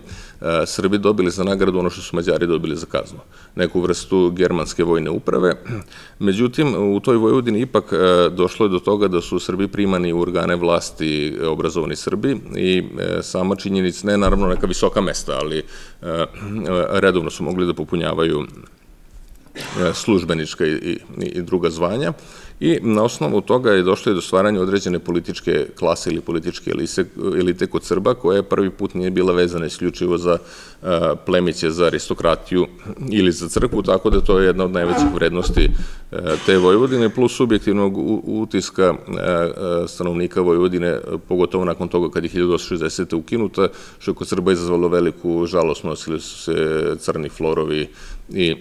Srbi dobili za nagradu ono što su Mađari dobili za kaznu. Neku vrstu germanske vojne uprave. Međutim, u toj Vojvodini ipak došlo je do toga da su Srbi primani u organe vlasti obrazovani Srbi i sama činjenica, ne naravno neka visoka mesta, ali redovno su mogli da popunjavaju službenička i, i druga zvanja i na osnovu toga je došlo i do stvaranja određene političke klase ili političke elite, kod Srba, koja prvi put nije bila vezana isključivo za plemiće, za aristokratiju ili za crkvu, tako da to je jedna od najvećih vrednosti te Vojvodine, plus subjektivnog utiska stanovnika Vojvodine, pogotovo nakon toga kad je 1860. ukinuta, što je kod Srba izazvalo veliku žalost, nosili su se crni florovi i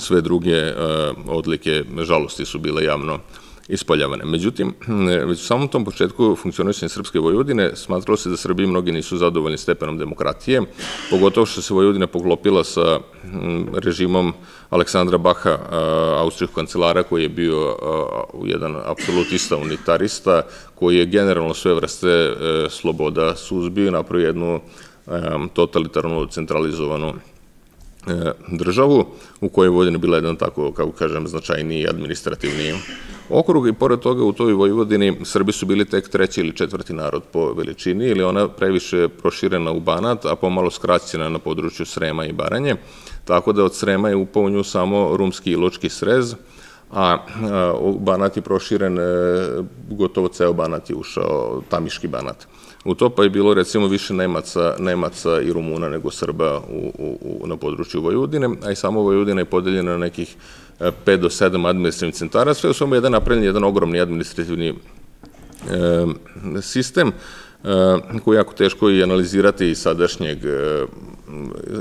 sve druge e, odlike žalosti su bile javno ispoljavane. Međutim, već u samom tom početku funkcionisanja Srpske Vojvodine smatralo se da Srbiji mnogi nisu zadovoljni stepenom demokratije, pogotovo što se Vojvodina poglopila sa režimom Aleksandra Baha, e, austrijskog kancelara, koji je bio e, jedan apsolutista, unitarista, koji je generalno sve vrste sloboda suzbio i napravio jednu totalitarnu, centralizovanu državu u kojoj je Vojvodina bila jedan tako, kako kažem, značajniji administrativni okrug i pored toga u toj Vojvodini Srbi su bili tek treći ili četvrti narod po veličini ili ona previše proširena u Banat, a pomalo skraćena na području Srema i Baranje, tako da od Srema je upao nju samo rumski i ločki srez, a, Banat je proširen, e, gotovo ceo Banat je ušao, tamiški Banat. U to pa je bilo recimo više Nemaca, Nemaca i Rumuna nego Srba u, u, na području Vojvodine, a i samo Vojvodina je podeljena na nekih 5 e, do 7 administrativnih centara, sve u svemu jedan napravljen jedan ogromni administrativni e, sistem e, koji je jako teško i analizirati iz sadašnjeg e,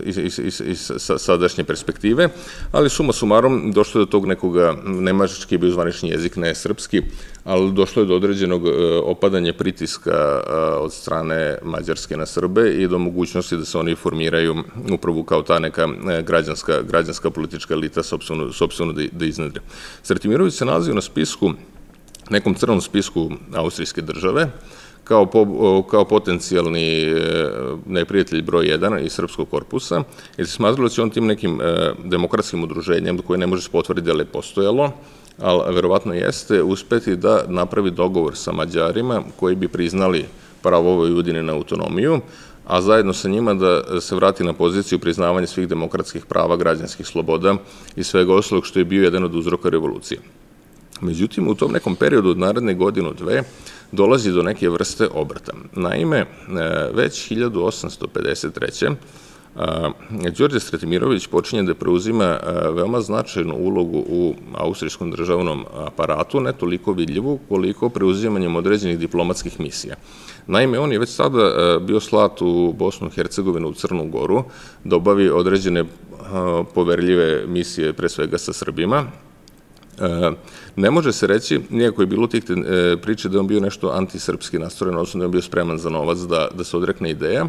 iz, iz, iz, iz sadašnje perspektive, ali suma sumarom došlo je do tog nekoga, nemački je bio zvanični jezik, ne srpski, ali došlo je do određenog e, opadanja pritiska e, od strane Mađarske na Srbe i do mogućnosti da se oni formiraju upravo kao ta neka e, građanska, građanska politička elita sobstveno, da, da iznedre. Sretimirović se nalazio na spisku, nekom crnom spisku Austrijske države, kao, kao potencijalni e, neprijatelj broj 1 iz Srpskog korpusa, jer se smatralo da će on tim nekim e, demokratskim udruženjem, koje ne može se potvrditi da li je postojalo, ali verovatno jeste, uspeti da napravi dogovor sa Mađarima koji bi priznali pravo Vojvodine na autonomiju, a zajedno sa njima da se vrati na poziciju priznavanja svih demokratskih prava, građanskih sloboda i svega ostalog što je bio jedan od uzroka revolucije. Međutim, u tom nekom periodu od naredne godinu, dve, dolazi do neke vrste obrata. Naime, e, već 1853. Đorđe Stratimirović počinje da preuzima e, veoma značajnu ulogu u austrijskom državnom aparatu, ne toliko vidljivu koliko preuzimanjem određenih diplomatskih misija. Naime, on je već sada e, bio slat u Bosnu Hercegovinu, u Crnu Goru, da obavi određene poverljive misije, pre svega sa Srbima, Ne može se reći, nijako je bilo tih e, priče da je on bio nešto antisrpski nastrojen, odnosno da je on bio spreman za novac da, da se odrekne ideja.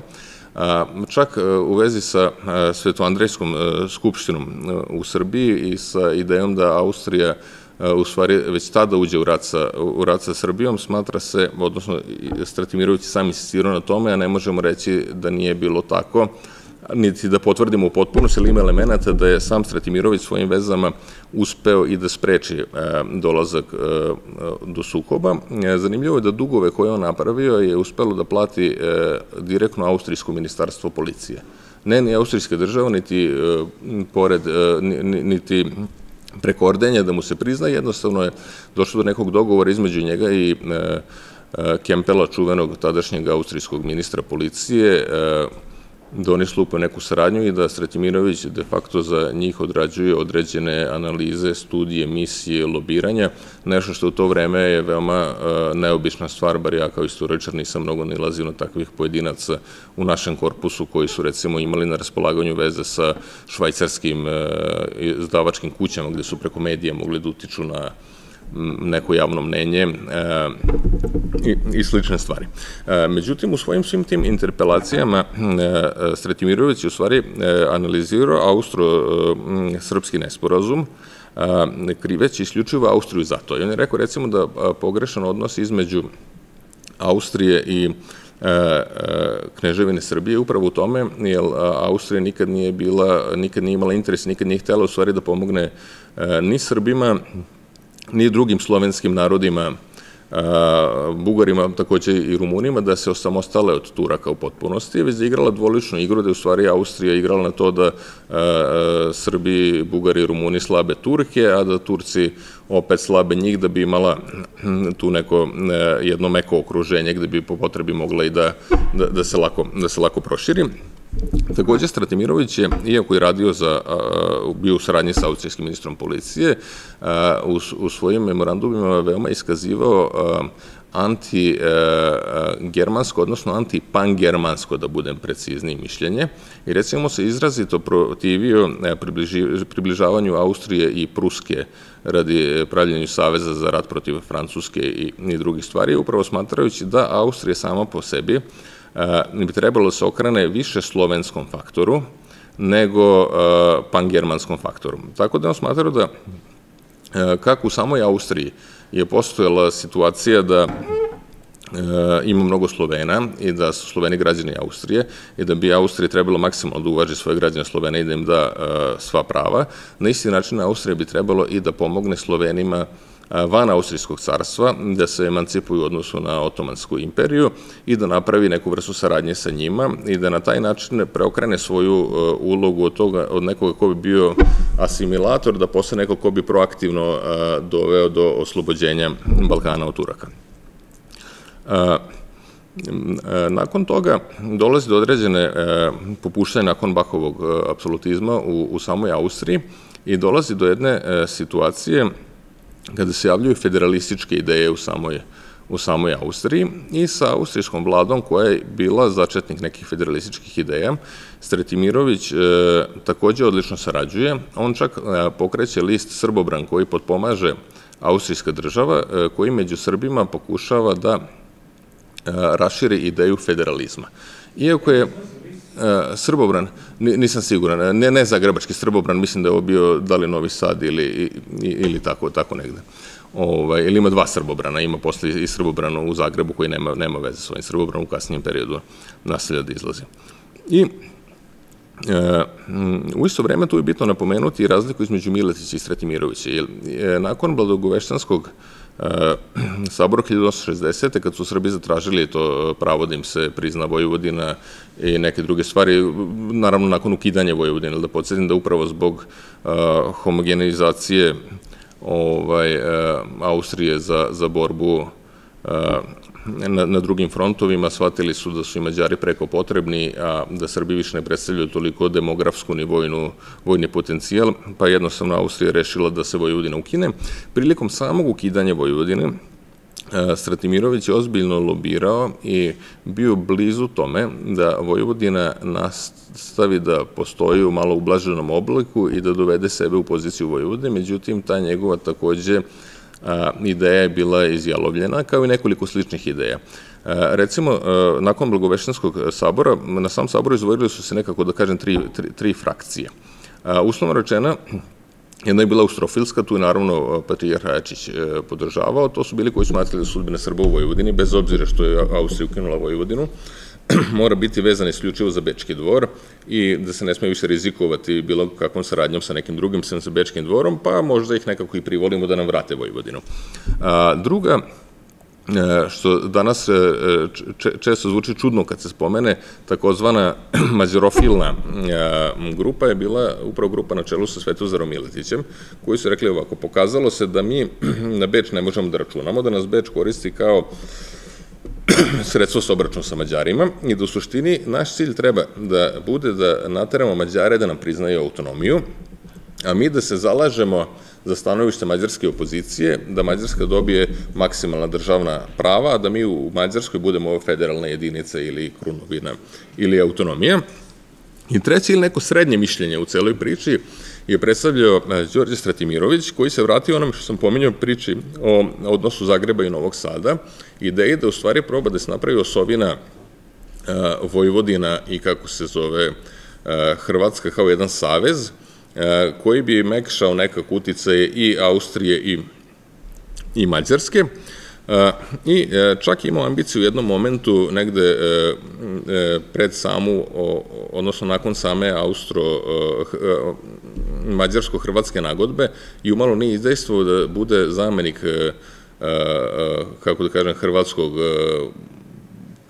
Čak e, u vezi sa e, Svetoandrejskom skupštinom u Srbiji i sa idejom da Austrija u stvari već tada uđe u rat sa, u rat sa Srbijom, smatra se, odnosno Stratimirović sam insistirao na tome, a ne možemo reći da nije bilo tako, niti da potvrdimo u potpunosti, ali ima elemenata da je sam Stratimirović svojim vezama uspeo i da spreči e, dolazak e, do sukoba. E, zanimljivo je da dugove koje on napravio je uspelo da plati direktno Austrijsko ministarstvo policije. Ne ni Austrijska država, niti pored, niti preko ordenja da mu se prizna, jednostavno je došlo do nekog dogovora između njega i Kempela, čuvenog tadašnjeg austrijskog ministra policije, da oni slupe neku saradnju i da Sretimirović de facto za njih odrađuje određene analize, studije, misije, lobiranja, nešto što u to vreme je veoma uh, neobična stvar, bar ja kao istoričar nisam mnogo nilazio na takvih pojedinaca u našem korpusu koji su recimo imali na raspolaganju veze sa švajcarskim uh, izdavačkim kućama gde su preko medija mogli da utiču na neko javno mnenje e, i, i slične stvari. E, međutim, u svojim svim tim interpelacijama e, Stretimirović je u stvari analizirao austro-srpski nesporazum, kriveći isključivo Austriju za to. I on je rekao recimo da pogrešan odnos između Austrije i Kneževine Srbije upravo u tome, jer Austrija nikad nije bila, nikad nije imala interes, nikad nije htjela u stvari da pomogne ni Srbima, ni drugim slovenskim narodima, Bugarima, takođe i Rumunima, da se osamostale od Turaka u potpunosti, već da igrala dvoličnu igru, da je u stvari Austrija igrala na to da Srbi, Bugari i Rumuni slabe Turke, a da Turci opet slabe njih, da bi imala tu neko jedno meko okruženje gde bi po potrebi mogla i da, da, da, se, lako, da se lako proširi. Takođe, Stratimirović je, iako je radio za, bio u saradnji sa austrijskim ministrom policije, u, svojim memorandumima veoma iskazivao anti-germansko, odnosno anti-pangermansko, da budem precizniji mišljenje. I recimo se izrazito protivio približavanju Austrije i Pruske radi pravljenju Saveza za rat protiv Francuske i, i drugih stvari, upravo smatrajući da Austrija sama po sebi bi trebalo da se okrane više slovenskom faktoru nego pangermanskom faktoru. Tako da on smatrao da kako u samoj Austriji je postojala situacija da ima mnogo Slovena i da su Sloveni građani Austrije i da bi Austrija trebalo maksimalno da uvaži svoje građane Slovena i da im da sva prava. Na isti način Austrija bi trebalo i da pomogne Slovenima van Austrijskog carstva, da se emancipuju odnosu na Otomansku imperiju i da napravi neku vrstu saradnje sa njima i da na taj način preokrene svoju ulogu od, toga, od nekoga ko bi bio asimilator, da posle neko ko bi proaktivno doveo do oslobođenja Balkana od Turaka. Nakon toga dolazi do određene popuštanje nakon Bahovog apsolutizma u, u samoj Austriji i dolazi do jedne situacije kada se javljaju federalističke ideje u samoj, u samoj Austriji i sa austrijskom vladom koja je bila začetnik nekih federalističkih ideja. Stretimirović e, takođe odlično sarađuje. On čak e, pokreće list Srbobran koji potpomaže austrijska država, e, koji među Srbima pokušava da raširi ideju federalizma. Iako je Srbobran, nisam siguran, ne, ne Zagrebački Srbobran, mislim da je ovo bio da li Novi Sad ili, ili tako, tako negde. Ovaj, ili ima dva Srbobrana, ima posle i Srbobrana u Zagrebu koji nema, nema veze s ovim Srbobranom u kasnijem periodu naselja da izlazi. I E, u isto vreme tu je bitno napomenuti razliku između Miletića i Sretimirovića. Jer, e, nakon Blagogoveštanskog sabora 1860. kad su Srbi zatražili to pravo da im se prizna Vojvodina i neke druge stvari, naravno nakon ukidanja Vojvodine, da podsjetim da upravo zbog homogenizacije ovaj, Austrije za, za borbu na, na drugim frontovima, shvatili su da su i Mađari preko potrebni, a da Srbi više ne predstavljaju toliko demografsku ni vojni potencijal, pa jednostavno Austrija rešila da se Vojvodina ukine. Prilikom samog ukidanja Vojvodine, Stratimirović je ozbiljno lobirao i bio blizu tome da Vojvodina nastavi da postoji u malo ublaženom obliku i da dovede sebe u poziciju Vojvodine, međutim ta njegova takođe ideja je bila izjalovljena, kao i nekoliko sličnih ideja. Recimo, nakon Blagoveštanskog sabora, na sam saboru izvojili su se nekako, da kažem, tri, tri, frakcije. Uslovno rečena, Jedna je bila austrofilska, tu je naravno Patrijar Hajačić e, podržavao, to su bili koji su smatrali da sudbine Srba u Vojvodini, bez obzira što je Austrija ukinula Vojvodinu, mora biti vezan isključivo za Bečki dvor i da se ne sme više rizikovati bilo kakvom saradnjom sa nekim drugim sem sa Bečkim dvorom, pa možda ih nekako i privolimo da nam vrate Vojvodinu. Druga e, što danas e, često zvuči čudno kad se spomene, takozvana mađerofilna e, grupa je bila upravo grupa na čelu sa Svetozarom Miletićem, koji su rekli ovako, pokazalo se da mi na Beč ne možemo da računamo, da nas Beč koristi kao sredstvo s obračun sa Mađarima i da u suštini naš cilj treba da bude da nateramo Mađare da nam priznaju autonomiju, a mi da se zalažemo za stanovište mađarske opozicije, da Mađarska dobije maksimalna državna prava, a da mi u Mađarskoj budemo federalna jedinica ili krunovina ili autonomija. I treći ili neko srednje mišljenje u celoj priči je predstavljao e, Đorđe Stratimirović, koji se vratio onom što sam pominjao priči o odnosu Zagreba i Novog Sada, ideji da u stvari proba da se napravi osovina e, Vojvodina i kako se zove e, Hrvatska kao jedan savez, koji bi mekšao nekak uticaje i Austrije i, i Mađarske, I e, čak imao ambiciju u jednom momentu negde e, e, pred samu, odnosno nakon same Austro mađarsko-hrvatske nagodbe i umalo nije izdejstvo da bude zamenik kako da kažem, hrvatskog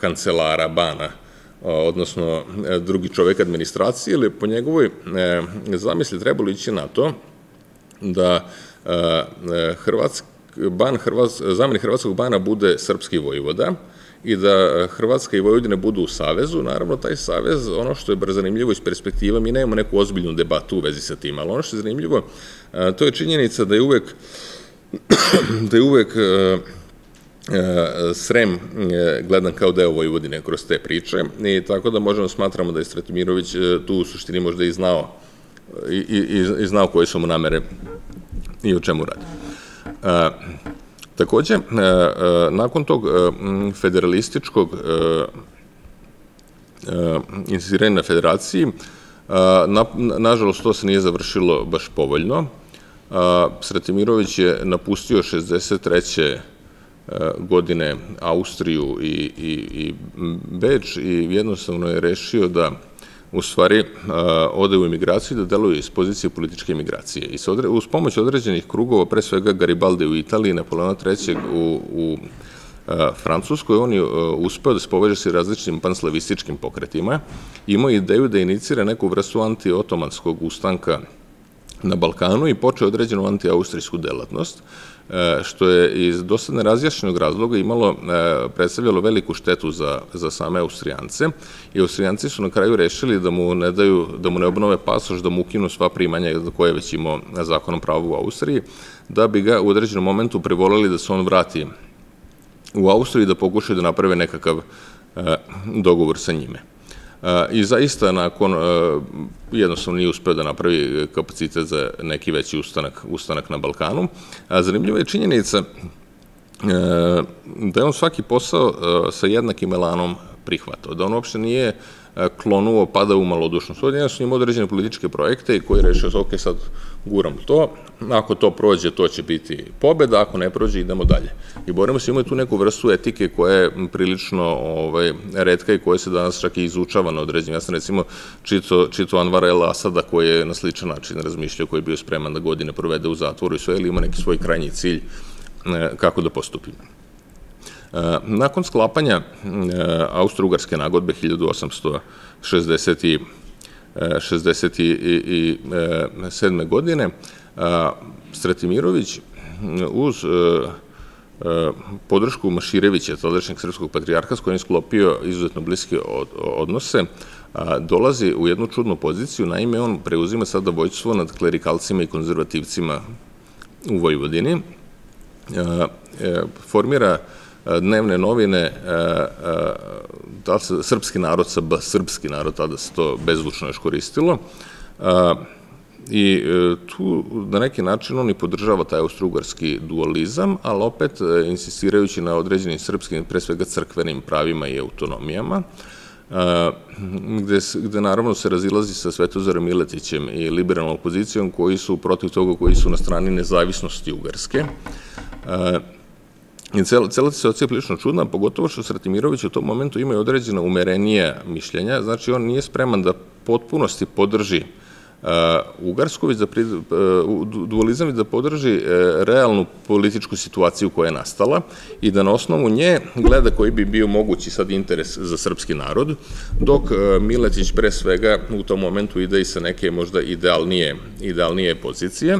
kancelara Bana, odnosno drugi čovek administracije, ili po njegovoj zamisli trebalo ići na to da Hrvatska ban zamenik Hrvatskog bana bude srpski vojvoda i da Hrvatska i Vojvodina budu u savezu, naravno taj savez, ono što je bar zanimljivo iz perspektiva, mi nemamo neku ozbiljnu debatu u vezi sa tim, ali ono što je zanimljivo, to je činjenica da je uvek da je uvek Srem gledan kao deo Vojvodine kroz te priče i tako da možemo smatramo da je Stratimirović tu u suštini možda i znao i, i, i znao koje su mu namere i o čemu radi. E, takođe, e, e, nakon tog federalističkog insistiranja na federaciji, na, nažalost, to se nije završilo baš povoljno. Sretimirović je napustio 63 godine Austriju i, i, i Beč i jednostavno je rešio da u stvari ode u emigraciju da deluje iz pozicije političke emigracije. I uz pomoć određenih krugova, pre svega Garibaldi u Italiji, Napoleona III. u, u Francuskoj, on je uspeo da se poveže sa različitim panslavističkim pokretima, imao ideju da inicira neku vrstu anti-otomanskog ustanka na Balkanu i počeo određenu anti-austrijsku delatnost, E, što je iz dosta nerazjašnjenog razloga imalo, e, predstavljalo veliku štetu za, za same Austrijance i Austrijanci su na kraju rešili da mu ne daju, da mu ne obnove pasoš, da mu ukinu sva primanja koje je već imao zakonom pravo u Austriji, da bi ga u određenom momentu privolili da se on vrati u Austriji da pokušaju da naprave nekakav e, dogovor sa njime. I zaista nakon, jednostavno nije uspeo da napravi kapacitet za neki veći ustanak, ustanak na Balkanu. Zanimljiva je činjenica da je on svaki posao sa jednakim elanom prihvatao, da on uopšte nije klonuo, pada u malodušnost. Ovdje su njima određene političke projekte koji rešio, ok, sad guram to, ako to prođe, to će biti pobeda, ako ne prođe, idemo dalje. I borimo se, imaju tu neku vrstu etike koja je prilično ovaj, redka i koja se danas čak i izučava na određenju. Ja sam recimo čito, čito Anvara El Asada koji je na sličan način razmišljao, koji je bio spreman da godine provede u zatvoru i sve, ili ima neki svoj krajnji cilj eh, kako da postupi. Nakon sklapanja Austro-Ugarske nagodbe 1867. godine, Stratimirović uz podršku Maširevića, tadašnjeg srpskog patrijarha, s kojim je sklopio izuzetno bliske odnose, dolazi u jednu čudnu poziciju, naime on preuzima sada vojstvo nad klerikalcima i konzervativcima u Vojvodini, e, formira dnevne novine, e, e, da srpski narod sa B, srpski narod, tada se to bezvučno još koristilo, i e, tu na neki način on i podržava taj austrougarski dualizam, ali opet insistirajući na određenim srpskim, pre svega crkvenim pravima i autonomijama, gde, gde naravno se razilazi sa Svetozarom Miletićem i liberalnom opozicijom koji su protiv toga, koji su na strani nezavisnosti Ugarske. I cela, cela situacija je prilično čudna, pogotovo što Sratimirović u tom momentu ima i određena umerenija mišljenja, znači on nije spreman da potpunosti podrži uh, Ugarsku, da uh, dualizam već da podrži uh, realnu političku situaciju koja je nastala i da na osnovu nje gleda koji bi bio mogući sad interes za srpski narod, dok uh, Miletić pre svega u tom momentu ide i sa neke možda idealnije, idealnije pozicije.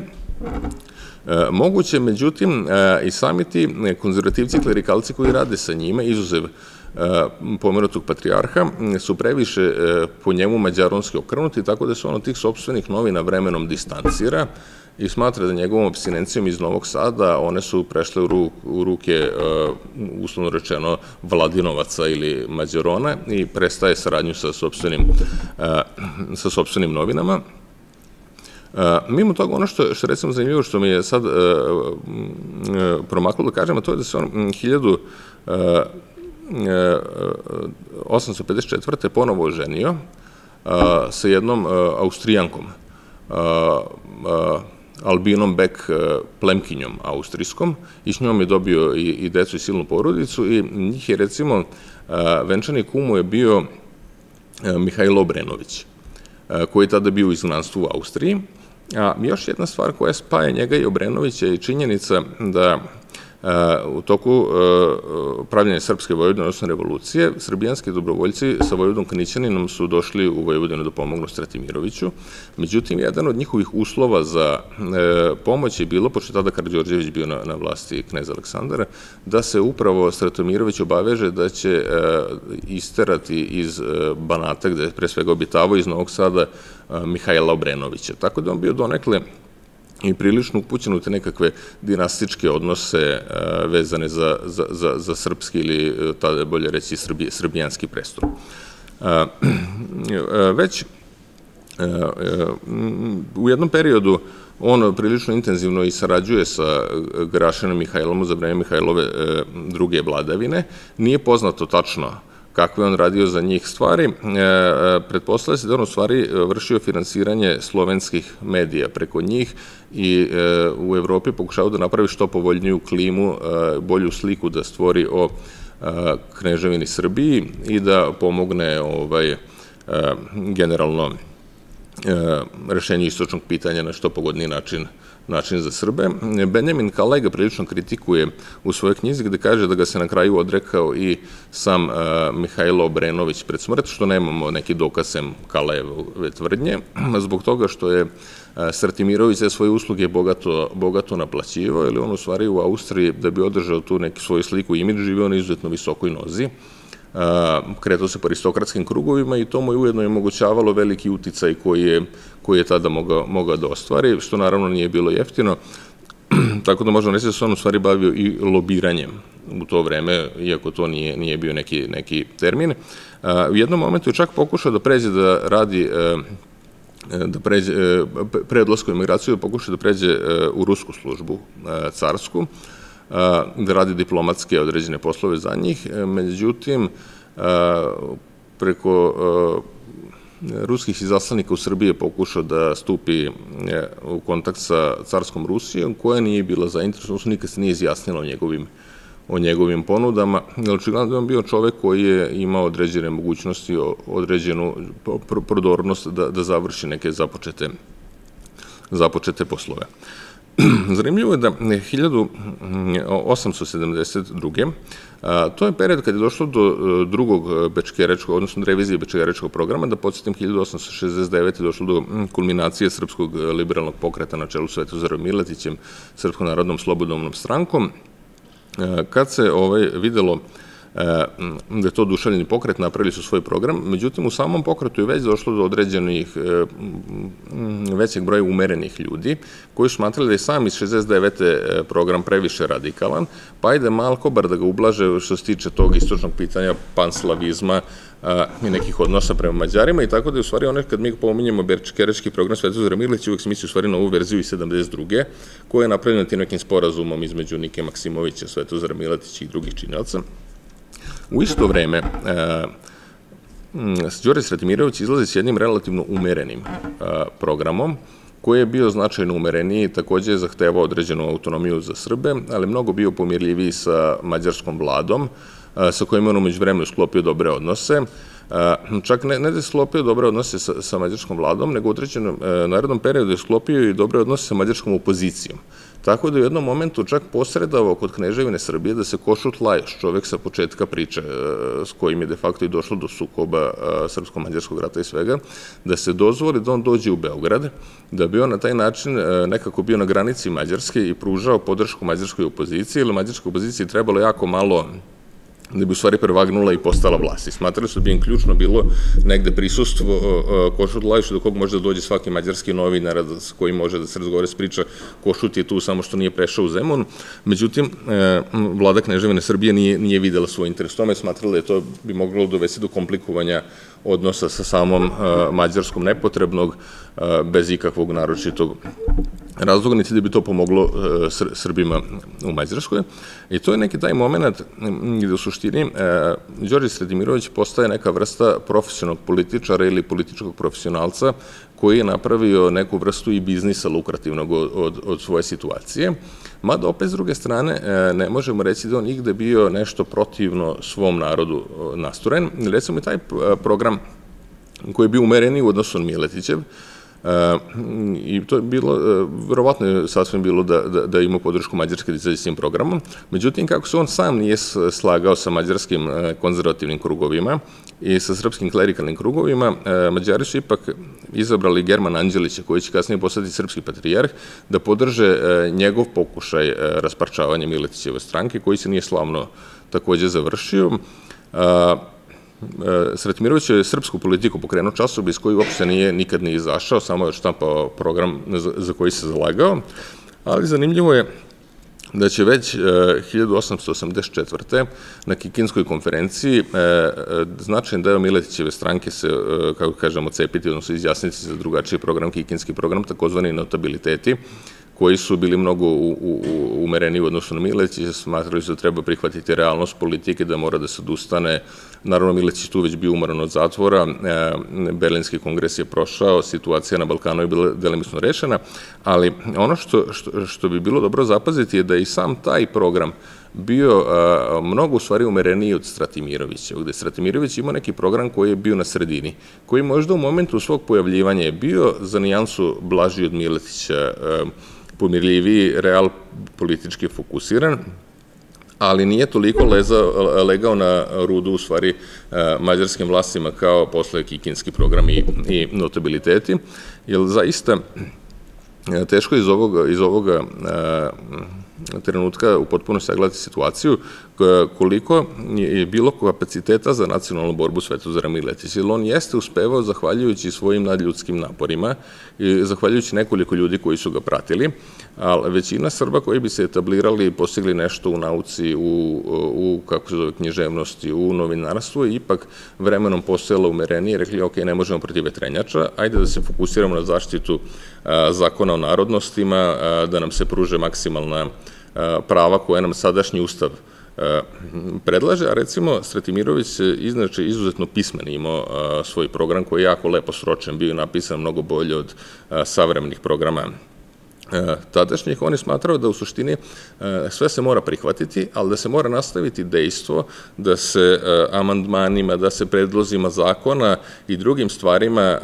Moguće, međutim, i sami ti konzervativci, klerikalci koji rade sa njime, izuzev pomenutog patrijarha, su previše po njemu mađaronski okrnuti, tako da se on od tih sobstvenih novina vremenom distancira, i smatra da njegovom abstinencijom iz Novog Sada one su prešle u, ruke, uslovno rečeno, Vladinovaca ili Mađarona i prestaje saradnju sa sa sobstvenim novinama. Uh, mimo toga, ono što, što recimo zanimljivo, što mi je sad uh, uh, promaklo da kažem, a to je da se on 1000 854. ponovo oženio sa jednom Austrijankom. Albinom Beck plemkinjom austrijskom i s njom je dobio i, i decu i silnu porodicu i njih je recimo venčani kumu je bio Mihajlo Obrenović, koji je tada bio u izgnanstvu u Austriji. A još jedna stvar koja spaja njega i Obrenovića je činjenica da U toku e, pravljanja Srpske Vojvodine, odnosno revolucije, srbijanski dobrovoljci sa Vojvodom Kanićaninom su došli u Vojvodinu da pomognu Stratimiroviću. Međutim, jedan od njihovih uslova za e, pomoć je bilo, pošto tada Karđorđević bio na, na vlasti knez Aleksandara, da se upravo Stratimirović obaveže da će e, isterati iz Banata, gde je pre svega obitavao iz Novog Sada, Mihajla Obrenovića. Tako da on bio donekle i prilično upućen u te nekakve dinastičke odnose e, vezane za, za, za, srpski ili, e, tada bolje reći, srbi, srbijanski prestor. E, već u jednom periodu on prilično intenzivno i sarađuje sa Grašanom Mihajlom za vreme Mihajlove druge vladavine. Nije poznato tačno kakve on radio za njih stvari. E, e, pretpostavlja se da on u stvari vršio finansiranje slovenskih medija preko njih i e, u Evropi pokušao da napravi što povoljniju klimu, bolju sliku da stvori o Kneževini Srbiji i da pomogne ovaj, generalno rešenju istočnog pitanja na što pogodniji način način za Srbe. Benjamin Kalaj ga prilično kritikuje u svojoj knjizi gde kaže da ga se na kraju odrekao i sam uh, Mihajlo Obrenović pred smrt, što nemamo neki dokasem Kalajeve tvrdnje, zbog toga što je uh, Srtimirović za svoje usluge bogato, bogato naplaćivao, ili on u stvari u Austriji, da bi održao tu neki svoju sliku imidž, živio na izuzetno visokoj nozi, kretao se po aristokratskim krugovima i to mu je ujedno omogućavalo veliki uticaj koji je, koji je tada mogao, mogao da ostvari, što naravno nije bilo jeftino. Tako da možemo reći da se on u stvari bavio i lobiranjem u to vreme, iako to nije, nije bio neki, neki termin. U jednom momentu je čak pokušao da pređe da radi e, da pređe, e, pre odlaska u emigraciju, da pređe e, u rusku službu carsku, da radi diplomatske određene poslove za njih. E, međutim, preko ruskih izaslanika u Srbiji je pokušao da stupi e, u kontakt sa carskom Rusijom, koja nije bila zainteresovana, odnosno nikad se nije izjasnila o njegovim o njegovim ponudama. Očigledno da je on bio čovek koji je imao određene mogućnosti, određenu prodornost da, da završi neke započete, započete poslove. Zanimljivo je da 1872. to je period kad je došlo do e, drugog bečkerečkog, odnosno revizije bečkerečkog programa, da podsjetim 1869. je došlo do kulminacije srpskog liberalnog pokreta na čelu Svetozarom Miletićem, Srpskom narodnom slobodovnom strankom, kad se ovaj, videlo E, da je to duševljeni pokret, napravili su svoj program, međutim u samom pokretu je već došlo do određenih e, većeg broja umerenih ljudi koji su smatrali da je sam iz 69. E, program previše radikalan, pa ajde malko bar da ga ublaže što se tiče tog istočnog pitanja panslavizma i nekih odnosa prema Mađarima i tako da je u stvari ono kad mi pominjemo Berčkerečki program Svetozora Milić uvek se misli u stvari na ovu verziju iz 72. koja je napravljena tim nekim sporazumom između Nike Maksimovića, Svetozara Miletića i drugih činjelca. U isto vreme, e, Đore Sretimirović izlazi s jednim relativno umerenim e, programom, koji je bio značajno umereniji, takođe je zahtevao određenu autonomiju za Srbe, ali mnogo bio pomirljiviji sa mađarskom vladom, e, sa kojim on umeđu vremenu sklopio dobre odnose. čak ne, ne da je sklopio dobre odnose sa, sa mađarskom vladom, nego u određenom narodnom periodu je sklopio i dobre odnose sa mađarskom opozicijom. Tako da u jednom momentu čak posredavao kod Kneževine Srbije da se Košut Lajoš, čovek sa početka priče e, s kojim je de facto i došlo do sukoba e, srpsko-mađarskog rata i svega, da se dozvoli da on dođe u Beograd, da bi on na taj način e, nekako bio na granici Mađarske i pružao podršku mađarskoj opoziciji, ili mađarskoj opoziciji trebalo jako malo da bi u stvari prevagnula i postala vlast. I smatrali su da bi im ključno bilo negde prisustvo Košut Lajišu do kog može da dođe svaki mađarski novinar s kojim može da se razgovore s priča Košut je tu samo što nije prešao u Zemun. Međutim, e, vlada Kneževine Srbije nije, nije videla svoj interes tome, smatrala da je to bi moglo dovesti do komplikovanja odnosa sa samom e, Mađarskom nepotrebnog, e, bez ikakvog naročitog razloga, niti da bi to pomoglo e, Srbima u Mađarskoj. I to je neki taj moment gde u suštini Đorđe Sredimirović postaje neka vrsta profesionalnog političara ili političkog profesionalca koji je napravio neku vrstu i biznisa lukrativnog od, od, od svoje situacije. Mada opet s druge strane ne možemo reći da on igde bio nešto protivno svom narodu nasturen. Recimo i taj program koji je bio umereniji u odnosu na Miletićev, I to je bilo, e, verovatno je sasvim bilo da, da, da ima podršku Mađarske da s tim programom. Međutim, kako se on sam nije slagao sa mađarskim e, konzervativnim krugovima i sa srpskim klerikalnim krugovima, e, Mađari su ipak izabrali German Anđelića, koji će kasnije postati srpski patrijarh, da podrže njegov pokušaj rasparčavanja Miletićeve stranke, koji se nije slavno takođe završio. E, Sretimirović je srpsku politiku pokrenuo časopis koji uopšte nije nikad nije izašao, samo je štampao program za koji se zalagao, ali zanimljivo je da će već 1884. E, na Kikinskoj konferenciji e, značajan deo Miletićeve stranke se, kako kažemo, cepiti, odnosno izjasniti za drugačiji program, Kikinski program, takozvani notabiliteti, koji su bili mnogo u, u, umereni u odnosu na Miletića, smatrali su da treba prihvatiti realnost politike, da mora da se odustane. Naravno, Miletić tu već bio umoran od zatvora, e, Berlinski kongres je prošao, situacija na Balkanu je bila delimično rešena, ali ono što, što, bi bilo dobro zapaziti je da i sam taj program bio a, mnogo u stvari umereniji od Stratimirovića, gde Stratimirović imao neki program koji je bio na sredini, koji možda u momentu svog pojavljivanja je bio za nijansu blaži od Miletića, a, pomirljiviji, real politički fokusiran, ali nije toliko leza, legao na rudu u stvari e, mađarskim vlastima kao posle Kikinski program i, notabiliteti, jer zaista e, teško iz iz ovoga e, trenutka u potpuno sagledati situaciju koliko je bilo kapaciteta za nacionalnu borbu Svetozara Miletić. Jer on jeste uspevao zahvaljujući svojim nadljudskim naporima i zahvaljujući nekoliko ljudi koji su ga pratili, ali većina Srba koji bi se etablirali i postigli nešto u nauci, u, u kako se zove, književnosti, u novinarstvu, ipak vremenom postojala umerenije, rekli, ok, ne možemo protiv vetrenjača, ajde da se fokusiramo na zaštitu zakona o narodnostima, da nam se pruže maksimalna prava koje nam sadašnji ustav predlaže, a recimo Stratimirović je iznače izuzetno pismen imao svoj program koji je jako lepo sročen, bio napisan mnogo bolje od savremenih programa tadašnjih, on je smatrao da u suštini e, sve se mora prihvatiti, ali da se mora nastaviti dejstvo da se e, amandmanima, da se predlozima zakona i drugim stvarima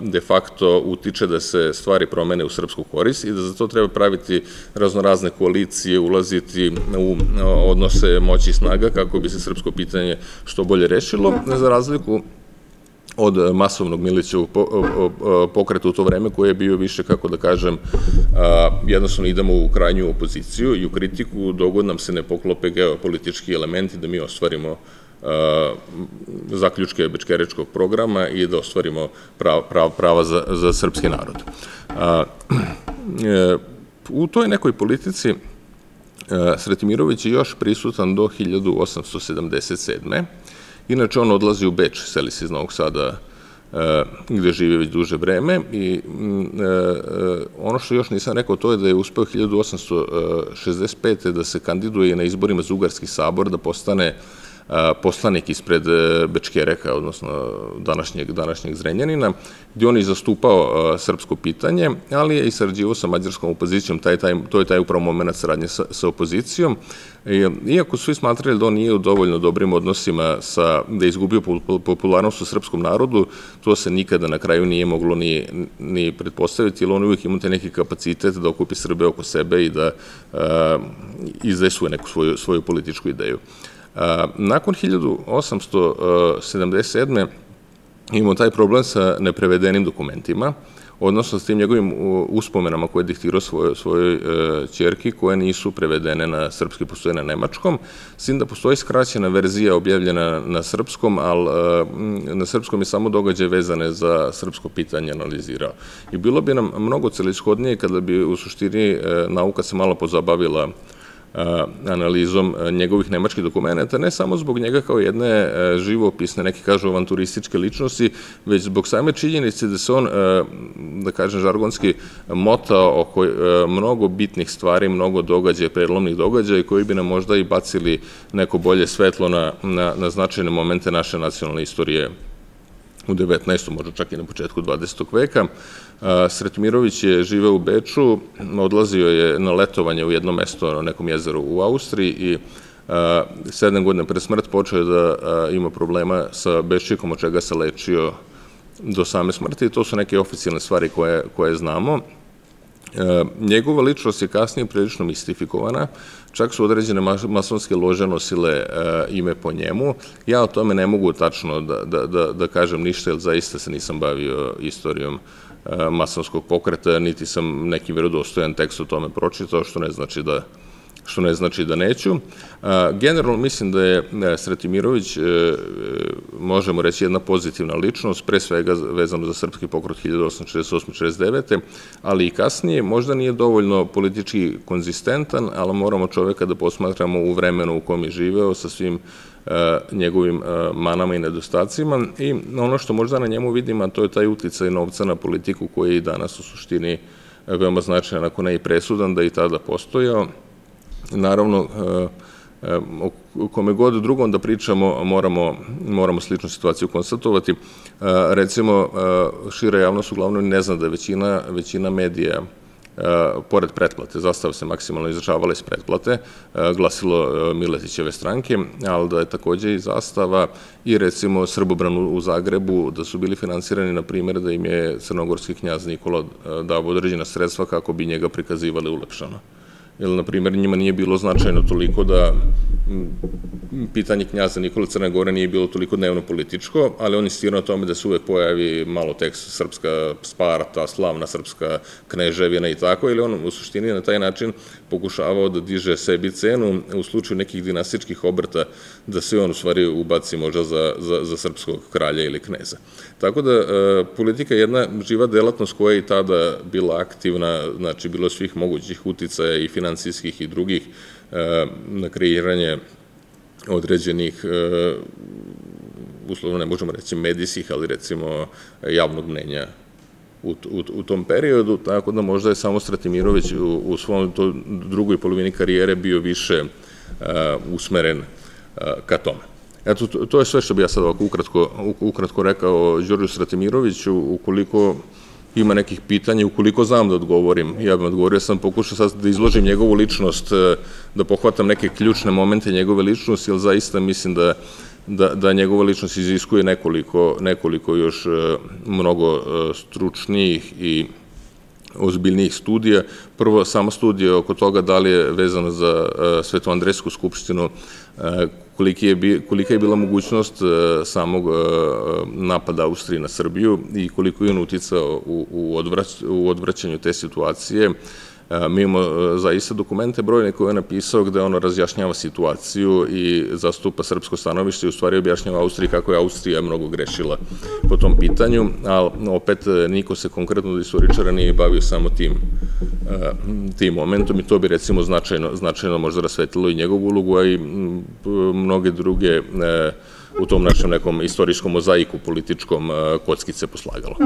de facto utiče da se stvari promene u srpsku korist i da za to treba praviti raznorazne koalicije, ulaziti u odnose moći i snaga kako bi se srpsko pitanje što bolje rešilo, za razliku od e, masovnog Milićevog pokreta u to vreme, koji je bio više, kako da kažem, jednostavno idemo u krajnju opoziciju i u kritiku, dogod nam se ne poklope geopolitički elementi da mi ostvarimo zaključke Bečkerečkog programa i da ostvarimo prava za, za srpski narod. U toj nekoj politici Sretimirović je još prisutan do 1877. Inače, on odlazi u Beč, seli se iz Novog Sada, e, gde žive već duže vreme i mm, e, e, ono što još nisam rekao to je da je uspeo 1865. da se kandiduje na izborima za Ugarski sabor, da postane poslanik ispred Bečkereka, odnosno današnjeg, današnjeg Zrenjanina, gdje on je zastupao srpsko pitanje, ali je i sarađivo sa mađarskom opozicijom, taj, taj, to je taj upravo moment saradnje sa, opozicijom. Iako su svi smatrali da on nije u dovoljno dobrim odnosima sa, da je izgubio popularnost u srpskom narodu, to se nikada na kraju nije moglo ni, ni pretpostaviti, jer on uvijek ima te neki kapacitet da okupi Srbe oko sebe i da uh, izdesuje neku svoju, svoju političku ideju. Nakon 1877. imamo taj problem sa neprevedenim dokumentima, odnosno s tim njegovim uspomenama koje je diktirao svojoj, čerki, koje nisu prevedene na srpski, postoje na nemačkom, s tim da postoji skraćena verzija objavljena na srpskom, ali e, na srpskom je samo događaj vezane za srpsko pitanje analizirao. I bilo bi nam mnogo celishodnije kada bi u suštini e, nauka se malo pozabavila analizom njegovih nemačkih dokumenta, ne samo zbog njega kao jedne živopisne, neki kažu avanturističke ličnosti, već zbog same činjenice da se on, da kažem žargonski, motao oko mnogo bitnih stvari, mnogo događaja, predlomnih događaja koji bi nam možda i bacili neko bolje svetlo na, na, na značajne momente naše nacionalne istorije u 19. možda čak i na početku 20. veka. Sretmirović je živeo u Beču, odlazio je na letovanje u jedno mesto na nekom jezeru u Austriji i sedam godina pre smrt počeo je da ima problema sa beščikom, od čega se lečio do same smrti. To su neke oficijalne stvari koje, koje znamo. E, njegova ličnost je kasnije prilično mistifikovana, čak su određene masonske lože nosile e, ime po njemu. Ja o tome ne mogu tačno da, da, da, da kažem ništa, jer zaista se nisam bavio istorijom e, masonskog pokreta, niti sam neki verodostojan tekst o tome pročitao, što ne znači da što ne znači da neću. Generalno mislim da je Sretimirović, e, možemo reći, jedna pozitivna ličnost, pre svega vezano za srpski pokrot 1848-49, ali i kasnije, možda nije dovoljno politički konzistentan, ali moramo čoveka da posmatramo u vremenu u kom je živeo sa svim njegovim manama i nedostacima i ono što možda na njemu vidimo, to je taj uticaj novca na politiku koji je i danas u suštini veoma značajan, ako ne i presudan, da i tada postojao naravno, e, e, o kome god drugom da pričamo, moramo, moramo sličnu situaciju konstatovati. E, recimo, šira javnost uglavnom ne zna da je većina, većina medija pored pretplate, zastava se maksimalno izražavala iz pretplate, glasilo Miletićeve stranke, ali da je takođe i zastava i recimo Srbobran u Zagrebu, da su bili finansirani, na primjer, da im je crnogorski knjaz Nikola dao određena sredstva kako bi njega prikazivali ulepšano jer, na primjer, njima nije bilo značajno toliko da pitanje knjaza Nikola Crne Gore nije bilo toliko dnevno političko, ali on insistirao na tome da se uvek pojavi malo tekst srpska Sparta, slavna srpska kneževina i tako, ili on u suštini na taj način pokušavao da diže sebi cenu u slučaju nekih dinastičkih obrta, da se on u stvari ubaci možda za, za, za srpskog kralja ili kneza. Tako da, e, politika je jedna živa delatnost koja je i tada bila aktivna, znači bilo svih mogućih uticaja i financijskih i drugih e, na kreiranje određenih e, uslovno ne možemo reći medijskih, ali recimo javnog mnenja u, u, tom periodu, tako da možda je samo Stratimirović u, u svom drugoj polovini karijere bio više usmeren ka tome. Eto, to, je sve što bi ja sad ovako ukratko, ukratko rekao Đorđu Stratimiroviću, ukoliko ima nekih pitanja, ukoliko znam da odgovorim, ja bih odgovorio, sam pokušao sad da izložim njegovu ličnost, da pohvatam neke ključne momente njegove ličnosti, jer zaista mislim da da, da njegova ličnost iziskuje nekoliko, nekoliko još e, mnogo e, stručnijih i ozbiljnijih studija. Prvo, sama studija oko toga da li je vezana za e, Svetoandresku skupštinu, koliki je, kolika je bila mogućnost samog napada Austrije na Srbiju i koliko je on uticao u, u odvraćanju te situacije, Mi imamo e, zaista dokumente brojne koje je napisao gde ono razjašnjava situaciju i zastupa srpsko stanovište i u stvari objašnjava Austriji kako je Austrija mnogo grešila po tom pitanju, ali opet e, niko se konkretno od istoričara nije bavio samo tim, e, tim momentom i to bi recimo značajno, značajno možda rasvetilo i njegovu ulogu, a i mnoge druge u tom našem nekom istorijskom mozaiku političkom kockice poslagalo.